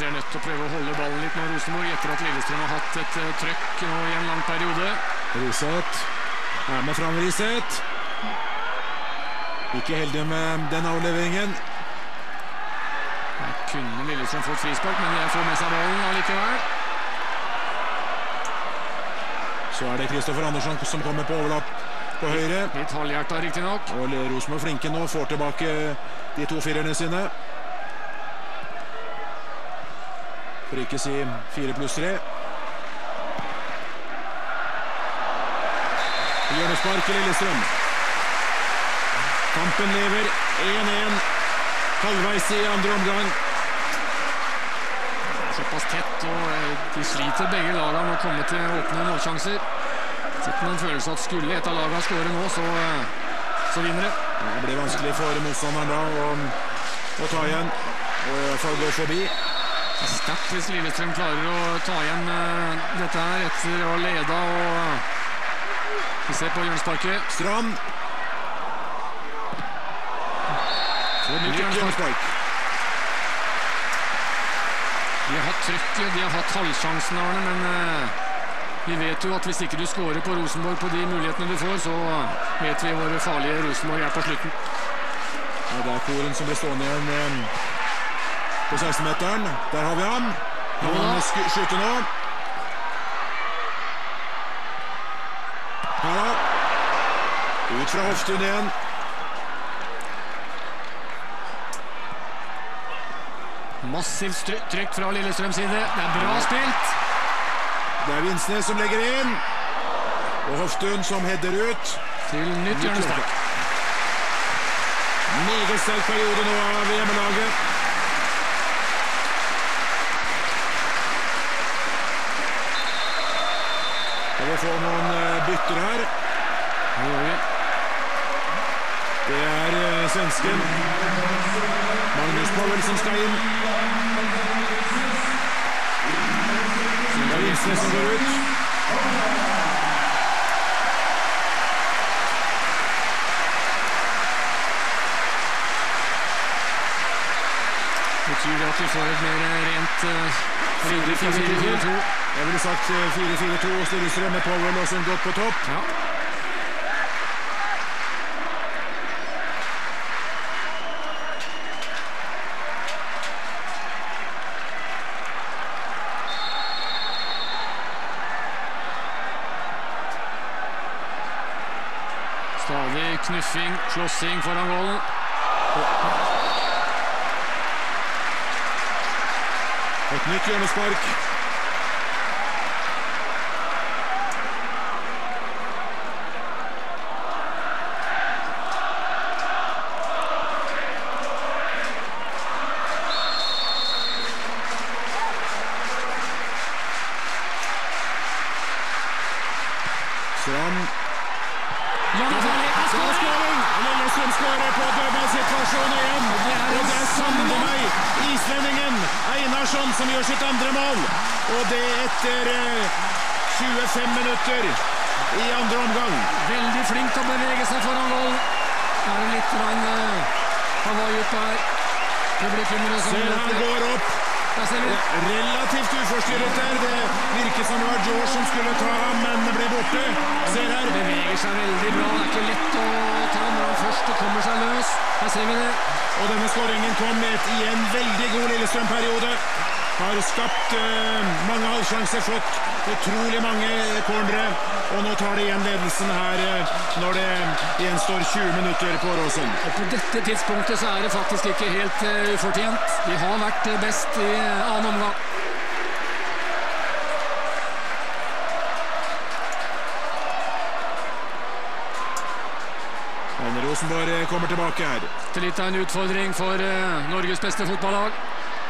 Speaker 3: Føler er nødt til å prøve å holde ballen litt nå, Rosenborg, etter at Lillestrøm har hatt et uh, trøkk nå i en lang periode.
Speaker 2: Riseth er med fram, Riseth. Ikke heldig med den avleveringen.
Speaker 3: Her kunne Lillestrøm fått frispark, men jeg får med seg ballen allikevel.
Speaker 2: Så er det Kristoffer Andersson som kommer på overlapp på høyre.
Speaker 3: Litt halvhjerta, riktignok.
Speaker 2: Og Rosenborg flinke nå, får tilbake de to firerne sine. Ikke si fire pluss tre. Hjørnespark til Lillestrøm. Kampen lever 1-1 halvveis i andre omgang.
Speaker 3: Såpass tett, og de sliter begge lagene med å komme til åpne målsjanser. Sitter med en følelse at skulle et av lagene skåre nå, så, så vinner det.
Speaker 2: Det blir vanskelig for motstanderen da å, å ta igjen, og i hvert fall gå forbi.
Speaker 3: Er sterkt hvis Lillestrøm klarer å ta igjen uh, dette her etter å ha leda og Vi ser på hjørnesparket.
Speaker 2: Strand.
Speaker 3: Nytt hjørnespark. De har hatt trøkket, de har hatt halvsjansen, Arne, men uh, vi vet jo at hvis ikke du skårer på Rosenborg på de mulighetene du får, så vet vi hvor farlige Rosenborg er på slutten.
Speaker 2: Ja, det er Koren som blir stående igjen på 16-meteren. Der har vi ham. Han må skyte nå. Her da. Ut fra Hoftun igjen.
Speaker 3: Massivt trykk fra Lillestrøms side. Det er bra spilt.
Speaker 2: Det er Vinsnes som legger inn. Og Hoftun som header ut.
Speaker 3: Til nytt hjørnespark.
Speaker 2: Meget sterk periode nå av hjemmelaget. Få noen bytter her?
Speaker 3: Det
Speaker 2: er svensken Magnus Powell som skal inn. Det er Vinsnes som går ut.
Speaker 3: Betyr det at vi får et mer rent uh, 4-4-2?
Speaker 2: Jeg ville sagt 4-4-2 Stillestrøm Lillestrøm med Powell og Sundgodt på topp.
Speaker 3: Ja. Stadig knuffing, slåssing foran gålen.
Speaker 2: Et nytt hjørnespark. Strand.
Speaker 3: Ja, det er farlig! Det er skåring!
Speaker 2: Lillestrøm skårer på dødball dødballsituasjon igjen. Og det er sannelig meg islendingen Einarsson som gjør sitt andre mål. Og det etter eh, 25 minutter i andre omgang.
Speaker 3: Veldig flink til å bevege seg foran goal. Nå er det litt rann, uh, Hawaii oppe her. Publikummere som
Speaker 2: Se her går opp.
Speaker 3: Der ser vi.
Speaker 2: Relativt uforstyrret der. Det virket som det var George som skulle ta ham, men ble borte. Se her.
Speaker 3: Beveger seg veldig bra. Det er ikke lett å ta når han først kommer seg løs. Her ser vi det.
Speaker 2: Og denne skåringen kom i et igjen veldig god Lillestrøm-periode. Har skapt eh, mange halvsjanser, fått utrolig mange cornere. Og nå tar de igjen ledelsen her eh, når det gjenstår 20 minutter på Åråsen.
Speaker 3: Og på dette tidspunktet så er det faktisk ikke helt eh, ufortjent. De har vært eh, best i eh, annen omgang.
Speaker 2: Men Rosenborg eh, kommer tilbake her.
Speaker 3: Det litt av en utfordring for eh, Norges beste fotballag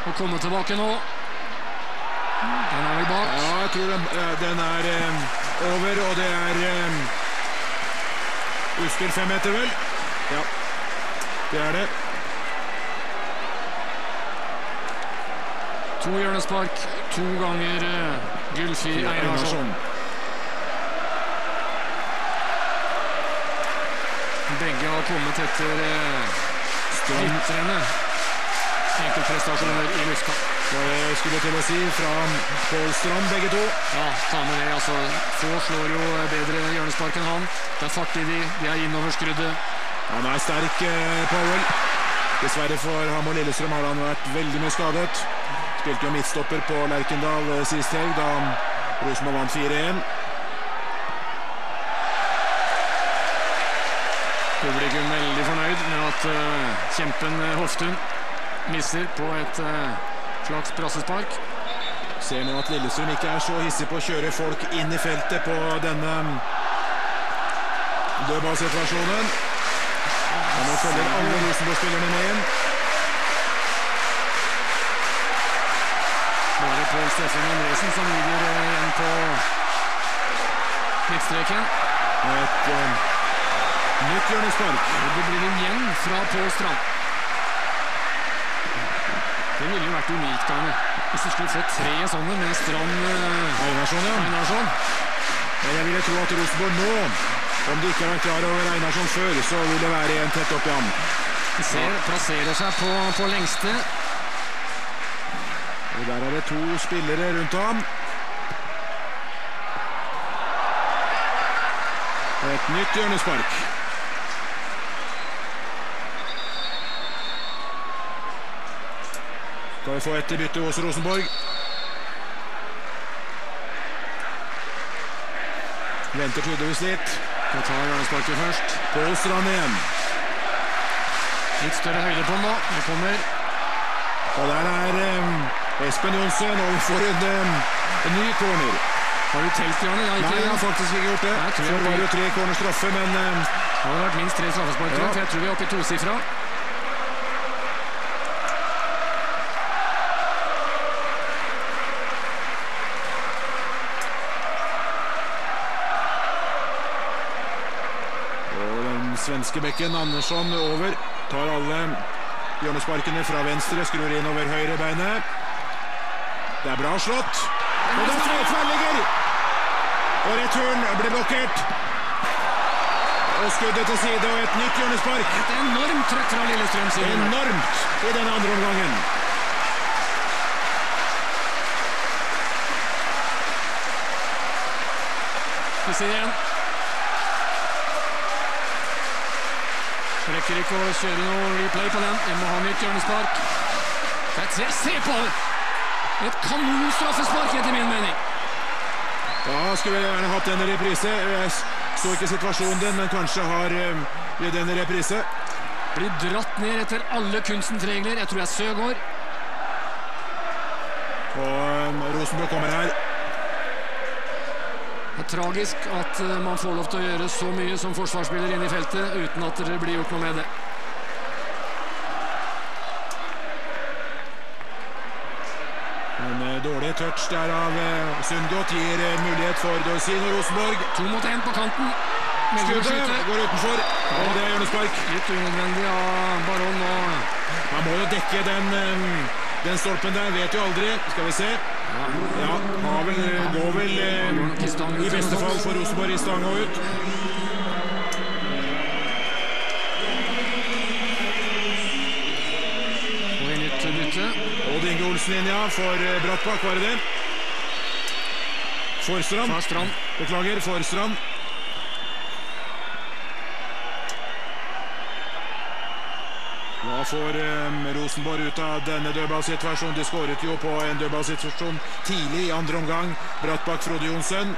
Speaker 3: å komme tilbake nå. Den er vel bak.
Speaker 2: Ja, jeg tror den, eh, den er eh, over, og det er utspill fem meter, vel? Ja, det er det.
Speaker 3: To hjørnespark, to ganger Gylfi Einarsson. Begge har kommet etter glitrende enkeltprestasjoner i lufta.
Speaker 2: Hva skulle til å si, fra Pål Strand, begge to.
Speaker 3: Ja, ta med det. altså. Få slår jo bedre hjørnespark enn han. Det er fart i de, de er innoverskrudde.
Speaker 2: Han er sterk, eh, Powell. Dessverre for ham og Lillestrøm har han vært veldig mye skadet. Spilte jo midtstopper på Lerkendal eh, sist helg, da Rosenborg vant 4-1.
Speaker 3: Publikum veldig fornøyd med at eh, kjempen eh, Hoftun misser på et eh, slags brassespark.
Speaker 2: Ser nå at Lillestrøm ikke er så hissig på å kjøre folk inn i feltet på denne mm, dødballsituasjonen. Og nå følger alle Rosenborg-spillerne med inn.
Speaker 3: Bare Pål Steffen Andresen som ligger eh, igjen på midtstreken.
Speaker 2: Et eh, nytt hjørnespark.
Speaker 3: Det blir igjen fra Pål Strand. Det ville jo vært unikt, Arne. Hvis du skulle fått tre sånne med Strand eh,
Speaker 2: Einarsson, ja.
Speaker 3: Einarsson.
Speaker 2: Men jeg ville tro at Rosenborg nå, om de ikke har vært klar over Einarsson før, så vil det være en tett opp i ham.
Speaker 3: De ser, plasserer seg på, på lengste.
Speaker 2: Og der er det to spillere rundt ham. Et nytt hjørnespark. Vi få et bytte hos Rosenborg? Venter tydeligvis litt.
Speaker 3: Skal ta hjørnesparket først.
Speaker 2: På Strand igjen.
Speaker 3: Litt større høyde på den nå. Det kommer.
Speaker 2: Og der er eh, Espen Johnsen overfor en, eh, en ny corner.
Speaker 3: Har du telt, Jarne? Ja,
Speaker 2: Nei, jeg har faktisk ikke gjort det. Før var det jo tre corner straffe, men eh,
Speaker 3: Det hadde vært minst tre straffespark,
Speaker 2: Ja.
Speaker 3: for jeg tror vi er oppe i tosifra.
Speaker 2: Og den svenske Andersson over. Tar alle hjørnesparkene fra venstre, skrur inn over høyre beinet. Det er bra slått. Og det er tverrligger! Og returen blir blokkert. Og skuddet til side og et nytt hjørnespark.
Speaker 3: Et enormt trøkk fra Lillestrøm side.
Speaker 2: Enormt i denne andre omgangen.
Speaker 3: Vi ser igjen. Rekker ikke å kjøre noe replay på den. Jeg må ha nytt hjørnespark. Se, se på det! Et kanonstraffespark, etter min mening.
Speaker 2: Da skulle vi gjerne hatt en reprise. Jeg så ikke situasjonen din, men kanskje har eh, vi den i reprise.
Speaker 3: Blir dratt ned etter alle kunstens regler. Jeg tror det er Søgaard.
Speaker 2: Og eh, Rosenborg kommer her.
Speaker 3: Det er tragisk at eh, man får lov til å gjøre så mye som forsvarsspiller inne i feltet uten at det blir gjort noe med det.
Speaker 2: En eh, dårlig touch der av Sundgott Sundgodt gir eh, mulighet for Dorsin og Rosenborg.
Speaker 3: To mot én på kanten.
Speaker 2: Skuddet går utenfor, og det er hjørnespark.
Speaker 3: Litt unødvendig av Baron.
Speaker 2: Man må jo dekke den, eh, den stolpen der, vet jo aldri. Skal vi se. Ja, har vel, går vel eh,
Speaker 3: i
Speaker 2: beste fall for Rosenborg i stanga ut.
Speaker 3: Og i nytt bytte.
Speaker 2: Odd Inge Olsen inn, ja, for eh, Brattbakk, var det det? Forstrand.
Speaker 3: Fra
Speaker 2: Beklager, Forstrand. Hva får eh, Rosenborg ut av denne dødballsituasjonen? De skåret jo på en dødballsituasjon tidlig i andre omgang. Brattbakk Frode Johnsen.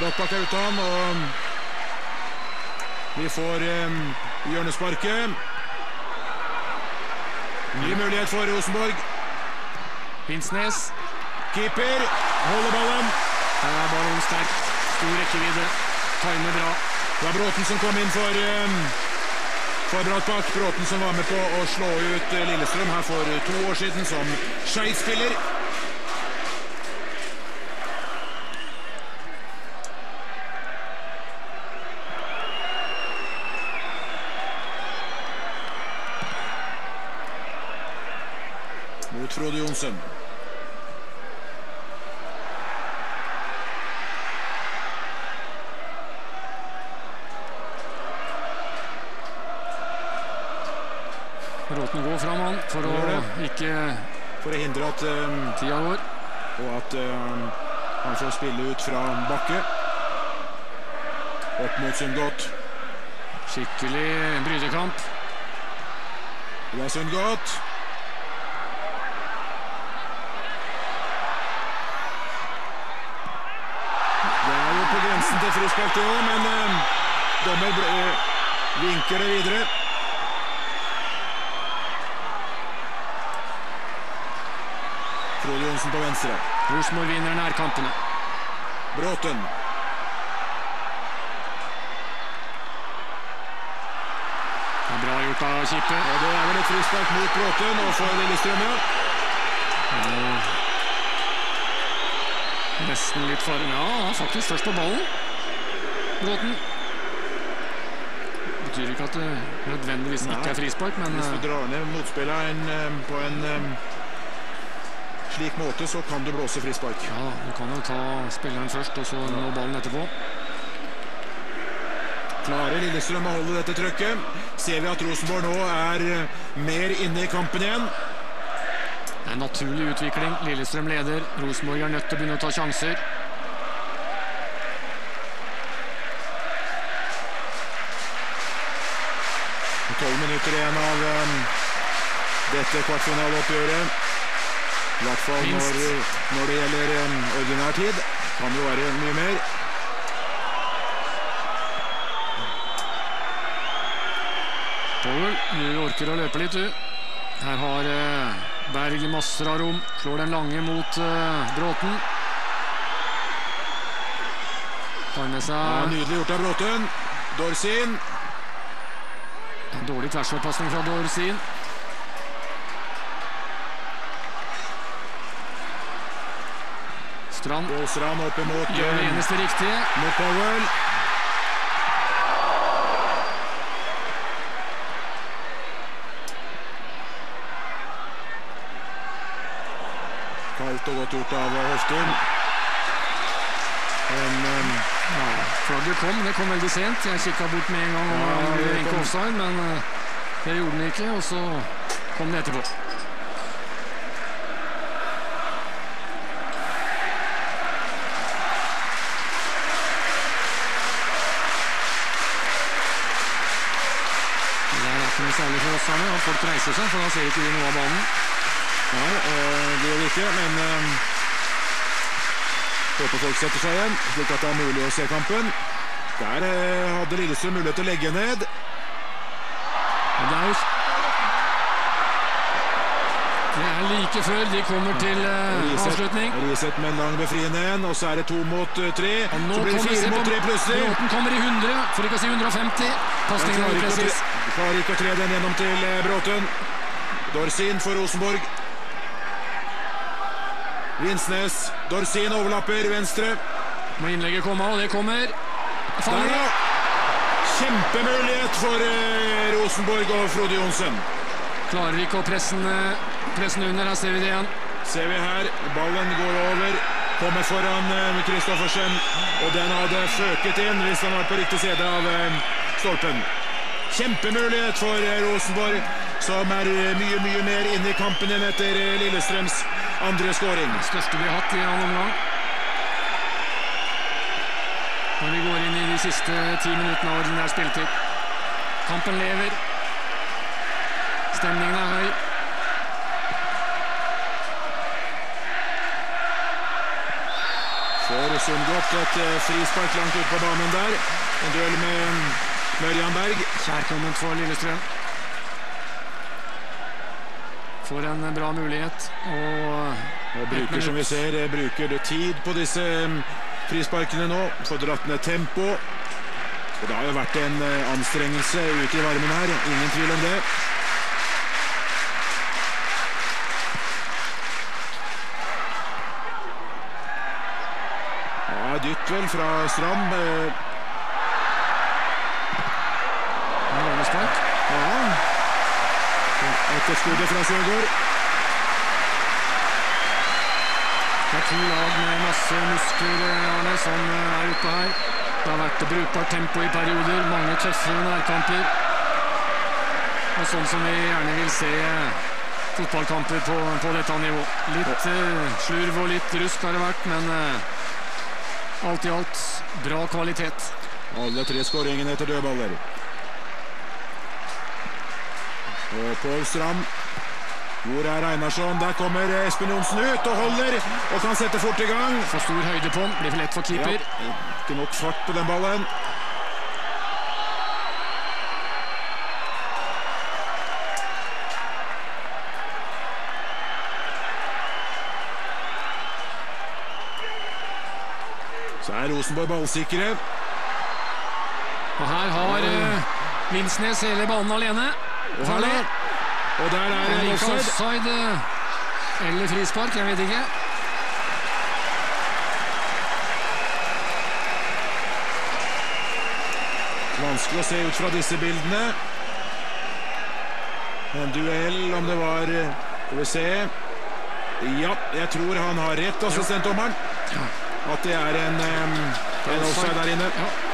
Speaker 2: Brattbakk er ute han, og vi får eh, hjørnesparket. Ny mulighet for Rosenborg.
Speaker 3: Pinsnes.
Speaker 2: Keeper holder ballen.
Speaker 3: Her er ballen sterk. Stor rekkevidde. Timer bra.
Speaker 2: Det var Bråten som kom inn for, eh, for. Bråten som var med på å slå ut eh, Lillestrøm her for to år siden som Skeid-spiller. Mot Frode Johnsen.
Speaker 3: Bråten går fram, han, for å
Speaker 2: Gjør
Speaker 3: ikke
Speaker 2: For å hindre at eh,
Speaker 3: tida går.
Speaker 2: og at uh, han får spille ut fra bakke. Opp mot Sundgodt.
Speaker 3: Skikkelig brytekamp.
Speaker 2: Det er Sundgodt. Det er jo på grensen til frispark, det òg, men uh, dommer eh, vinker det videre. Frode på venstre.
Speaker 3: Rosenborg vinner nærkampene.
Speaker 2: Bråten.
Speaker 3: Det er bra gjort av Kippe.
Speaker 2: Og det er vel et frispark mot Bråten og for Lillestrøm, ja.
Speaker 3: Nesten litt fare. Ja, han er faktisk først på ballen. Bråten. Betyr ikke at det nødvendigvis ikke er frispark, men
Speaker 2: Hvis du
Speaker 3: eh,
Speaker 2: drar ned motspilleren eh, på en eh, slik måte, så kan du blåse frispark.
Speaker 3: ja, du kan jo ta spilleren først, og så nå ballen etterpå.
Speaker 2: Klarer Lillestrøm å holde dette trøkket? Ser vi at Rosenborg nå er eh, mer inne i kampen igjen?
Speaker 3: Det er en naturlig utvikling. Lillestrøm leder. Rosenborg er nødt til å begynne å ta sjanser.
Speaker 2: Tolv minutter igjen av eh, dette kvartfinaleoppgjøret. I hvert fall når, når det gjelder en ordinær tid. Kan jo være mye mer.
Speaker 3: Powell, du orker å løpe litt, du. Her har eh, Berg masser av rom. Slår den lange mot eh, Bråten. Tar med
Speaker 2: Ja, nydelig gjort av Bråten. Dorsin.
Speaker 3: en dårlig tversoverpasning fra Dorsin. Strand
Speaker 2: Blåser opp imot,
Speaker 3: gjør det eneste riktige.
Speaker 2: mot Powell. Kaldt og godt gjort av Hoftun. En, eh,
Speaker 3: Ja, flagget kom, det kom veldig sent. Jeg kikka bort med en gang om
Speaker 2: Ja, det
Speaker 3: offside, men eh, det gjorde den ikke. Og så kom den etterpå. Det er ikke noe særlig for oss her nå, at folk reiser seg, for da ser ikke vi noe av banen.
Speaker 2: Nei, eh, det gjør vi ikke, men eh, håper folk setter seg igjen, slik at det er mulig å se kampen. Der eh, hadde Lillestrøm mulighet til å legge ned.
Speaker 3: Det er Det er like før de kommer til eh, avslutning.
Speaker 2: Riseth med en lang befriende en, og så er det to mot eh, tre.
Speaker 3: Og nå
Speaker 2: Så blir det fire mot tre plutselig.
Speaker 3: Bråten kommer i 100, for ikke å si 150.
Speaker 2: Han
Speaker 3: Pasningen er upresis.
Speaker 2: klarer ikke å tre den gjennom til Bråten. Dorsin for Rosenborg. Vinsnes. Dorsin overlapper venstre.
Speaker 3: Må innlegget komme, og det kommer.
Speaker 2: Der, ja! Kjempemulighet for eh, Rosenborg og Frode Johnsen.
Speaker 3: Klarer ikke å presse den, eh, presse den under. Her ser vi det igjen.
Speaker 2: Ser vi her. Ballen går over. Kommer foran eh, Kristoffersen. Og den hadde føket inn hvis han var på riktig side av eh, stolpen. Kjempemulighet for eh, Rosenborg, som er eh, mye, mye mer inne i kampen enn etter eh, Lillestrøms andre skåring.
Speaker 3: Største vi har hatt i annen omgang. Når vi går inn i de siste ti minuttene av ordinær spilletid. Kampen lever. Stemningen er høy.
Speaker 2: Får Sundgård et eh, frispark langt ut på banen der. En duell med Mørjan Berg.
Speaker 3: Kjærkomment for Lillestrøm. Får en bra mulighet. Og
Speaker 2: Og bruker, som vi ser, bruker bruker tid på disse mm, frisparkene nå. Får dratt ned tempo. Og det har jo vært en eh, anstrengelse ute i varmen her. Ingen tvil om det. Ja, dytt vel fra Strand. eh,
Speaker 3: Rånespark.
Speaker 2: Ja. Etter skuddet fra Søgaard.
Speaker 3: Det er to lag med masse muskler eh, Arne, som eh, er ute her. Det har vært brukbart tempo i perioder, mange tøffe nærkamper. Og sånn som vi gjerne vil se eh, fotballkamper på, dette nivået. Litt slurv og litt rusk har det vært, men alt i alt bra kvalitet.
Speaker 2: Alle tre skåringene etter dødballer. Og Pål Strand. Hvor er Einarsson? Der kommer Espen Johnsen ut og holder og kan sette fort i gang.
Speaker 3: For stor høyde på den, blir for lett for
Speaker 2: Ja,
Speaker 3: keeper.
Speaker 2: ikke nok fart på den ballen. Så er Rosenborg ballsikre.
Speaker 3: Og her har eh, Vinsnes hele banen alene.
Speaker 2: Og, her,
Speaker 3: Farlig.
Speaker 2: og der er
Speaker 3: Det ikke
Speaker 2: offside.
Speaker 3: offside eh, eller frispark, jeg vet ikke.
Speaker 2: Vanskelig å se ut fra disse bildene. En duell, om det var Skal vi se. Ja, jeg tror han har rett, assistentdommeren. At det er en, en offside der inne.
Speaker 3: Ja.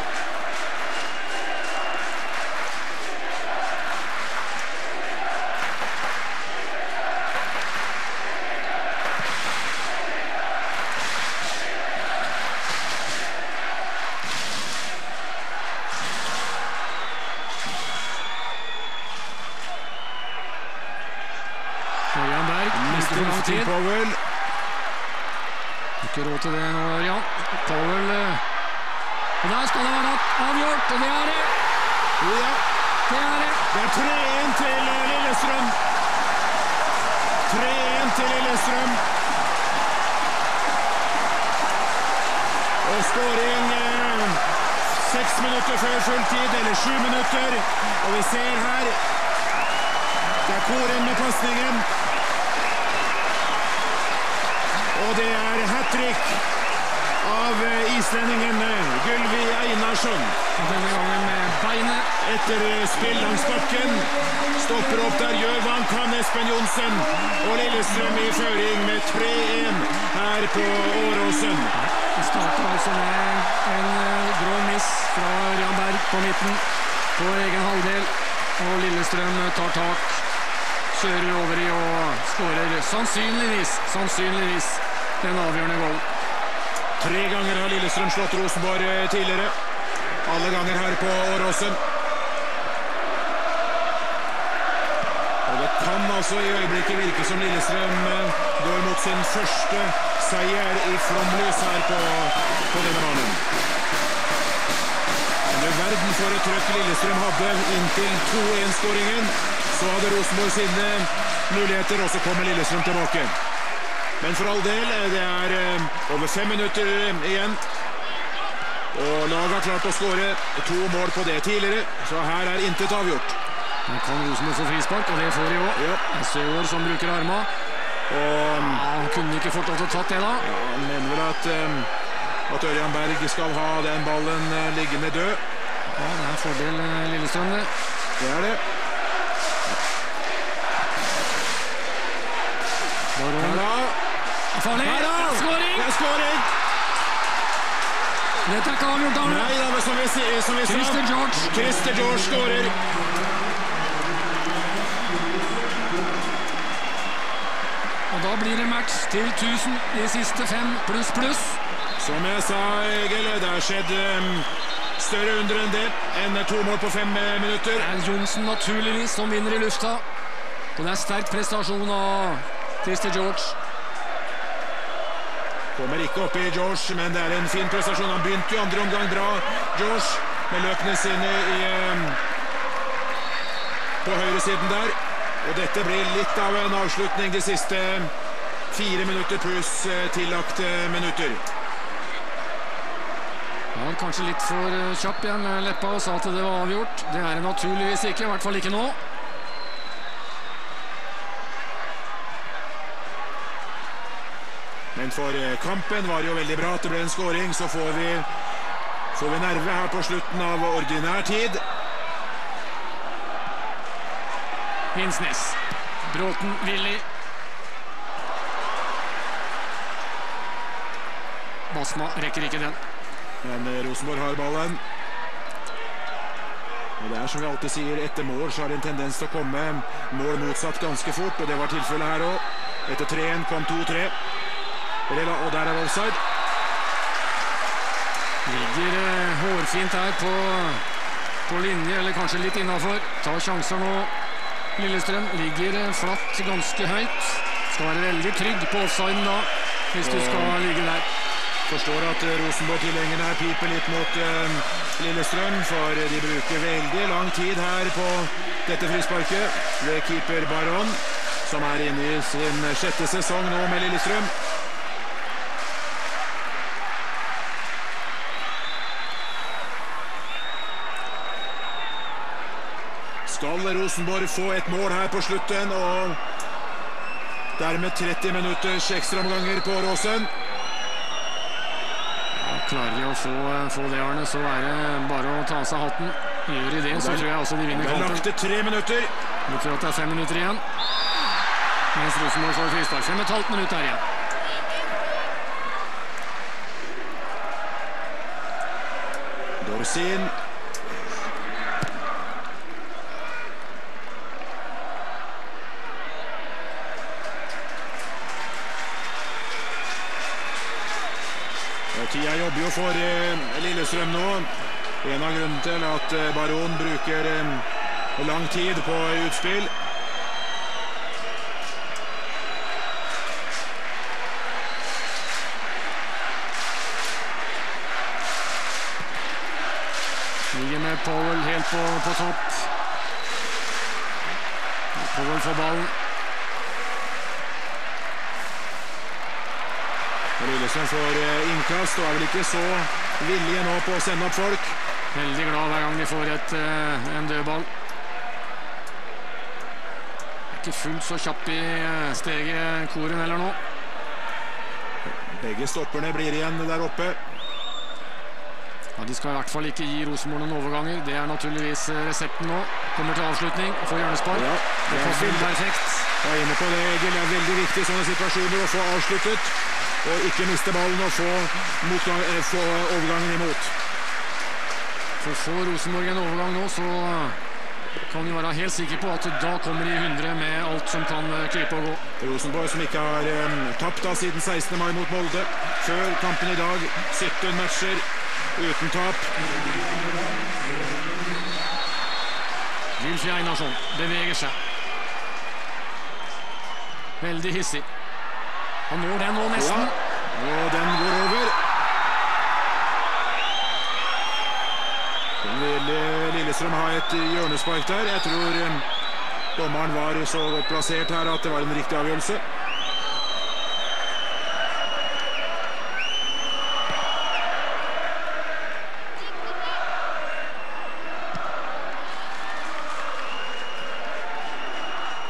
Speaker 2: Fem minutter igjen. Og laget har klart å skåre to mål på det tidligere, så her er intet avgjort.
Speaker 3: Her kan Rosenborg få frispark, og det får de òg.
Speaker 2: Ja.
Speaker 3: Som bruker arma.
Speaker 2: Og
Speaker 3: Ja, han kunne ikke fått lov til å tatt det, da.
Speaker 2: han mener vel at, eh, at Ørjan Berg skal ha den ballen ligge liggende død.
Speaker 3: Ja, Det er fordel eh, Lillestrøm, det.
Speaker 2: Det er det.
Speaker 3: Baron.
Speaker 2: Her.
Speaker 3: Farlig! Skåring!
Speaker 2: Det er!
Speaker 3: Dette er ikke avgjort, Arne.
Speaker 2: Nei da, men som vi, som vi sa
Speaker 3: Christer George.
Speaker 2: Christer George skårer.
Speaker 3: Og da blir det match til 1000 de siste fem pluss pluss.
Speaker 2: Som jeg sa, Egil, det har skjedd større under enn det. Enn to mål på fem eh, minutter.
Speaker 3: Det er Johnsen naturligvis som vinner i lufta. Og det er sterk prestasjon av Christer George.
Speaker 2: Kommer ikke opp i George, men det er en fin prestasjon. Han begynte jo andre omgang bra, George, med løpene sine i, em, på høyresiden der. Og dette blir litt av en avslutning de siste fire minutter pluss eh, tillagte minutter.
Speaker 3: Han var kanskje litt for eh, kjapp igjen med leppa og sa at det var avgjort. Det er det naturligvis ikke, i hvert fall ikke nå.
Speaker 2: For eh, kampen var det jo veldig bra at det ble en skåring. Så får vi, får vi nerve her på slutten av ordinær tid.
Speaker 3: Hinsnes. Bråten, Willy. Basma rekker ikke den.
Speaker 2: Men eh, Rosenborg har ballen. Og det er som vi alltid sier, etter mål så har det en tendens til å komme mål motsatt ganske fort, og det var tilfellet her òg. Etter 3-1 kom 2-3. Og der er offside.
Speaker 3: Ligger eh, hårfint her på, på linje, eller kanskje litt innafor. Tar sjanser nå. Lillestrøm ligger eh, flatt ganske høyt. Skal være veldig trygg på offsiden da, hvis du skal ligge der.
Speaker 2: Forstår at eh, Rosenborg-tilhengerne piper litt mot Lillestrøm, for de bruker veldig lang tid her på dette frisparket. Ved keeper Baron, som er inne i sin sjette sesong nå med Lillestrøm. Skal Rosenborg få et mål her på slutten, og dermed 30 minutters ekstraomganger på Råsen.
Speaker 3: Klarer de å få, få det, Arne, så er det bare å ta av seg hatten. Gjør de det, så tror jeg også de vinner
Speaker 2: Det er lagt til tre minutter.
Speaker 3: Jeg tror at det er fem minutter igjen. Mens Rosenborg får frispark. Fem og et halvt minutt her igjen.
Speaker 2: Dorsin. Og Tida jobber jo for eh, Lillestrøm nå. En av grunnene til at eh, Baron bruker eh, lang tid på utspill.
Speaker 3: Ligger med Powell helt på, på topp. Powell får ballen.
Speaker 2: Lillestrøm får eh, innkast og er vel ikke så villige nå på å sende opp folk.
Speaker 3: Veldig glad hver gang de får et, eh, en dødball. Ikke fullt så kjapp i eh, steget Koren heller nå.
Speaker 2: Begge stopperne blir igjen der oppe.
Speaker 3: Ja, De skal i hvert fall ikke gi Rosenborg noen overganger. Det er naturligvis resepten nå. Kommer til avslutning, får hjørnespark.
Speaker 2: Ja,
Speaker 3: det
Speaker 2: er
Speaker 3: perfekt.
Speaker 2: Jeg er inne på det, Egil. Det er veldig viktig i sånne situasjoner å få avsluttet. Og ikke miste ballen og få, motgang, eh, få overgangen imot.
Speaker 3: For får Rosenborg en overgang nå, så kan vi være helt sikre på at da kommer de 100 med alt som kan eh, krype og gå.
Speaker 2: Rosenborg som ikke har um, tapt da siden 16. mai mot Molde. Før kampen i dag 17 matcher uten tap.
Speaker 3: Gylfi Einarsson beveger seg. Veldig hissig. Han når den nå
Speaker 2: Ja,
Speaker 3: nesten.
Speaker 2: og den går over. Den vil eh, Lillestrøm ha et hjørnespark der. Jeg tror eh, Dommeren var så godt plassert her at det var en riktig avgjørelse.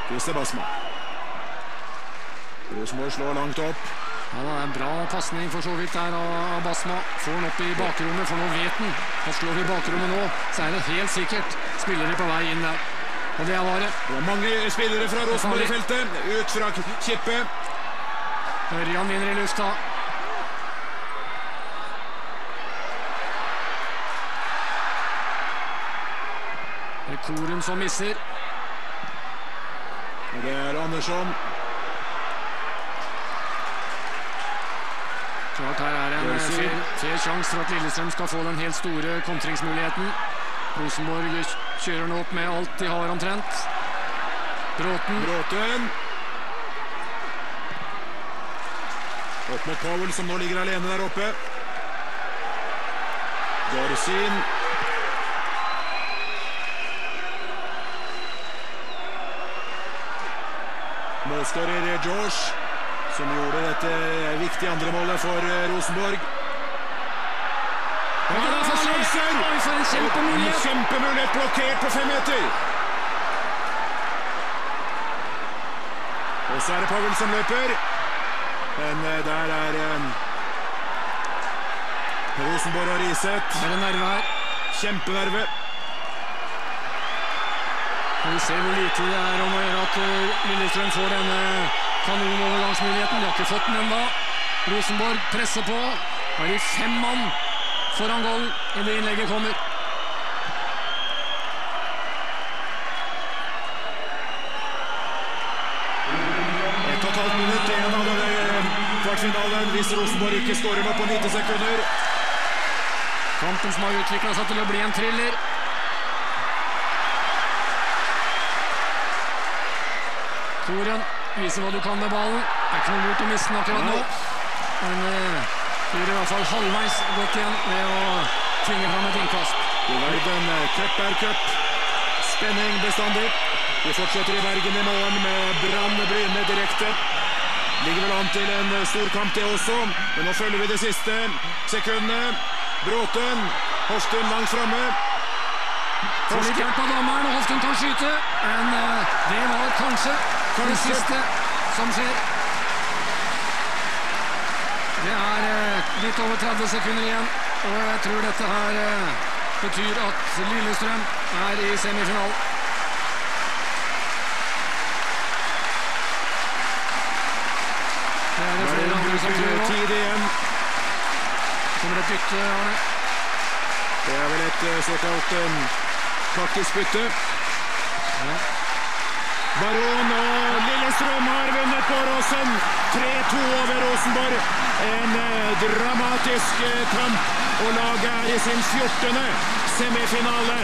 Speaker 2: Christer Basma. Rosenborg slår langt opp.
Speaker 3: Ja, det er en bra pasning for så vidt der av Basma. Får den opp i bakrommet, for nå vet han at slår vi bakrommet nå, så er det helt sikkert spillere på vei inn der. Og det er vare.
Speaker 2: Det er mange spillere fra Rosenborg i feltet. Ut fra Kippe.
Speaker 3: Ørjan vinner i lufta. Det er Koren som misser.
Speaker 2: Og det er Andersson.
Speaker 3: Klart er fair, fair sjanse for at Lillestrøm skal få den helt store kontringsmuligheten. Rosenborg kjører nå opp med alt de har omtrent. Bråten.
Speaker 2: Bråten. Opp mot Powell, som nå ligger alene der oppe. Dorsin. Målskårer George, som gjorde dette viktige andremålet for eh, Rosenborg. Er
Speaker 3: en kjempemulighet!
Speaker 2: Kjempemulighet blokkert på fem meter. Og så er det Powell som løper. Men eh, der er eh, Rosenborg og Riseth.
Speaker 3: Det er en nerve her.
Speaker 2: Kjempenerve.
Speaker 3: Vi ser hvor lite det er om å gjøre at uh, Lillestrøm får denne kanonovergangsmuligheten. De har ikke fått den ennå. Rosenborg presser på. Er de fem mann foran gollen, idet innlegget kommer.
Speaker 2: Ett og et halvt minutt igjen av denne eh, kvartfinalen hvis Rosenborg ikke skårer nå på 90 sekunder.
Speaker 3: Kampen som har utvikla seg til å bli en thriller. Toren viser hva du kan med ballen. Det er ikke noe lurt å miste den akkurat nå. Men gjør i hvert fall halvveis godt igjen ved å tvinge fram et innkast.
Speaker 2: Du verden, eh, cup er cup. Spenning bestandig. Vi fortsetter i Bergen i morgen med Brann Bryne direkte. Ligger vel an til en eh, stor kamp det også, men nå følger vi de siste sekundene. Bråten, Hoften langt framme.
Speaker 3: Får litt hjelp av dommeren, og Hoften kan skyte. Men eh, det var kanskje, det siste som skjer. Det er eh, litt over 30 sekunder igjen, og jeg tror dette her eh, betyr at Lillestrøm er i semifinalen. Det er det flere andre som tror nå. Kommer det bytte, Arne.
Speaker 2: Det er vel et eh, såkalt eh, taktisk bytte. Baron og Lillestrøm har vunnet på Råsen. 3-2 over Rosenborg. En eh, dramatisk eh, kamp, og laget er i sin 14. semifinale.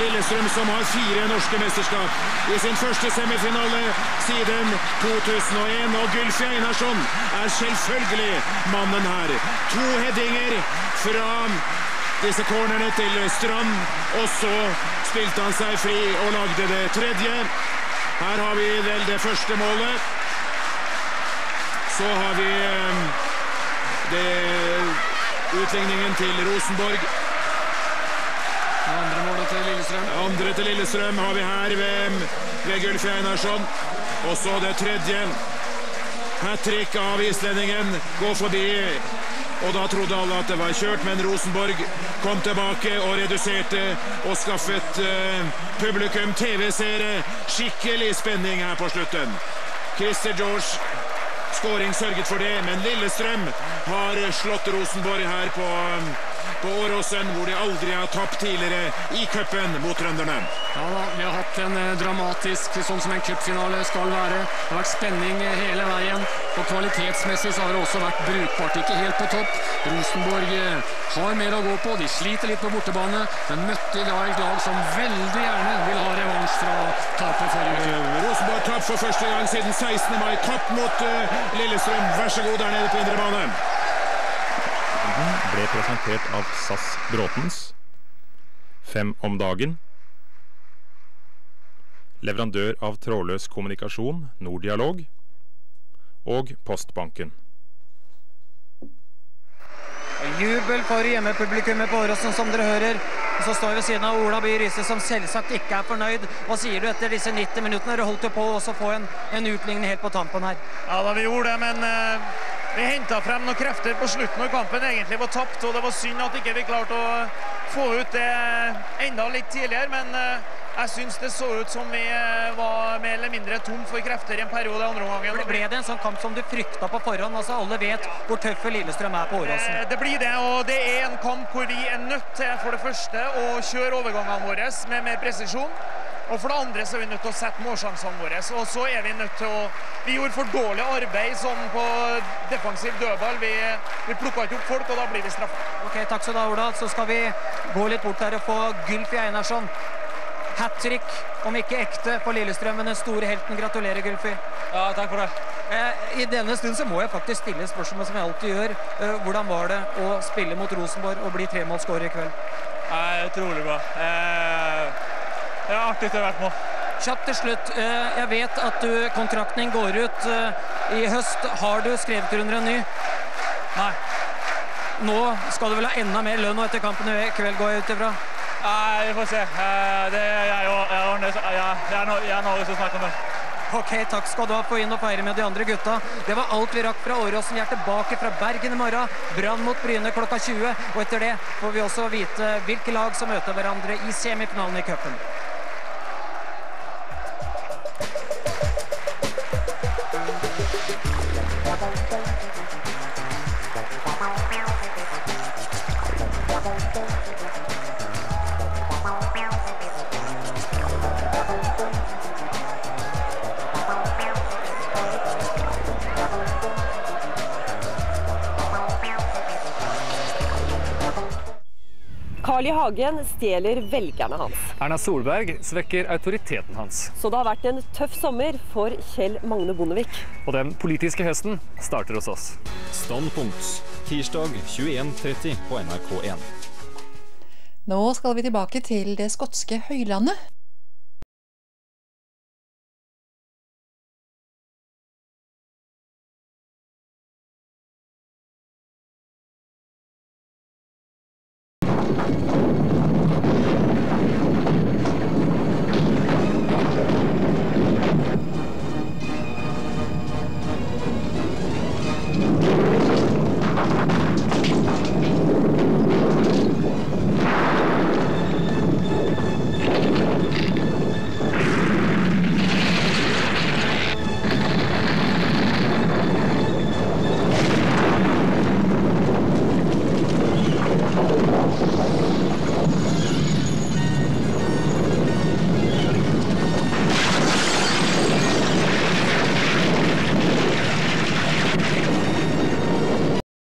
Speaker 2: Lillestrøm som har fire norske mesterskap i sin første semifinale siden 2001. Og Gylfi Einarsson er selvfølgelig mannen her. To headinger fra disse cornerne til Strand, og så spilte han seg fri og lagde det tredje. Her har vi vel det første målet. Så har vi eh, det utligningen til Rosenborg.
Speaker 3: Andre målet til Lillestrøm.
Speaker 2: Andre til Lillestrøm har vi her ved, ved Gulf Einarsson. Og så det tredje. Hat trick av islendingen. Går forbi. Og da trodde alle at det var kjørt, men Rosenborg kom tilbake og reduserte og skaffet eh, publikum TV-seere. Skikkelig spenning her på slutten. Christer George Skåring sørget for det, men Lillestrøm har slått Rosenborg her på, på Åråsen, hvor de aldri har tapt tidligere i cupen mot trønderne.
Speaker 3: Ja da, vi har hatt en eh, dramatisk, sånn som en cupfinale skal være. Det har vært spenning eh, hele veien, og kvalitetsmessig så har det også vært brukbart. Ikke helt på topp. Rosenborg eh, har mer å gå på. De sliter litt på bortebane, men møtte i dag et lag som veldig gjerne vil ha revansj fra tapet forrige uke.
Speaker 2: Rosenborg tapt for første gang siden 16. mai. Tapt mot Lillestrøm. Vær så god der nede på indre bane.
Speaker 1: Ble presentert av SAS Bråtens. Fem om dagen. leverandør av trådløs kommunikasjon, Nordialog, og Postbanken.
Speaker 4: Jubel for hjemmepublikummet på Åråsen, som dere hører. Og så står vi ved siden av Ola By Riise, som selvsagt ikke er fornøyd. Hva sier du etter disse 90 minuttene? Du holdt jo på å få en, en utligning helt på tampen her.
Speaker 5: Ja, da vi gjorde det, men uh, vi henta frem noen krefter på slutten når kampen egentlig var tapt. Og det var synd at ikke vi klarte å få ut det enda litt tidligere. Men uh, jeg syns det så ut som vi uh, var mer eller mindre tom for krefter i en periode andre omgangen.
Speaker 4: Ble det en sånn kamp som du frykta på forhånd? Altså Alle vet hvor tøffe Lillestrøm er på Åråsen.
Speaker 5: Det blir det, og det er en kamp hvor vi er nødt til for det første å kjøre overgangene våre med mer presisjon. Og for det andre så er vi nødt til å sette målsjansene våre. Og så er vi nødt til å Vi gjorde for dårlig arbeid sånn på defensiv dødball. Vi, vi plukka ikke opp folk, og da blir vi straffa.
Speaker 4: Ok, takk skal du ha, Ola. Så skal vi gå litt bort der og få Gylfi Einarsson. Hat trick, om ikke ekte, på Lillestrøm. Men den store helten. Gratulerer, Gylfi.
Speaker 8: Ja, takk for det.
Speaker 4: Eh, I denne stund så må jeg faktisk stille spørsmål som jeg alltid gjør. Eh, hvordan var det å spille mot Rosenborg og bli tremålsskårer i kveld?
Speaker 8: Eh, utrolig bra. Eh, det er artig til hvert mål.
Speaker 4: Kjapt til slutt. Eh, jeg vet at du, kontrakten din går ut eh, i høst. Har du skrevet under en ny?
Speaker 8: Nei.
Speaker 4: Nå skal du vel ha enda mer lønn etter kampen i kveld, går jeg ut ifra?
Speaker 8: Nei, vi får se. Eh, det er jeg og jeg, jeg, jeg er Norge som snakker med.
Speaker 4: Ok, takk skal du ha. Få inn og feire med de andre gutta. Det var alt vi rakk fra Åråsen. Vi er tilbake fra Bergen i morgen. Brann mot Bryne klokka 20. Og etter det får vi også vite hvilke lag som møter hverandre i semifinalen i cupen.
Speaker 9: Carl I. Hagen stjeler velgerne hans.
Speaker 10: Erna Solberg svekker autoriteten hans.
Speaker 9: Så det har vært en tøff sommer for Kjell Magne Bondevik.
Speaker 10: Og den politiske høsten starter hos oss.
Speaker 11: Standpunkt tirsdag 21.30 på NRK1.
Speaker 12: Nå skal vi tilbake til det skotske høylandet.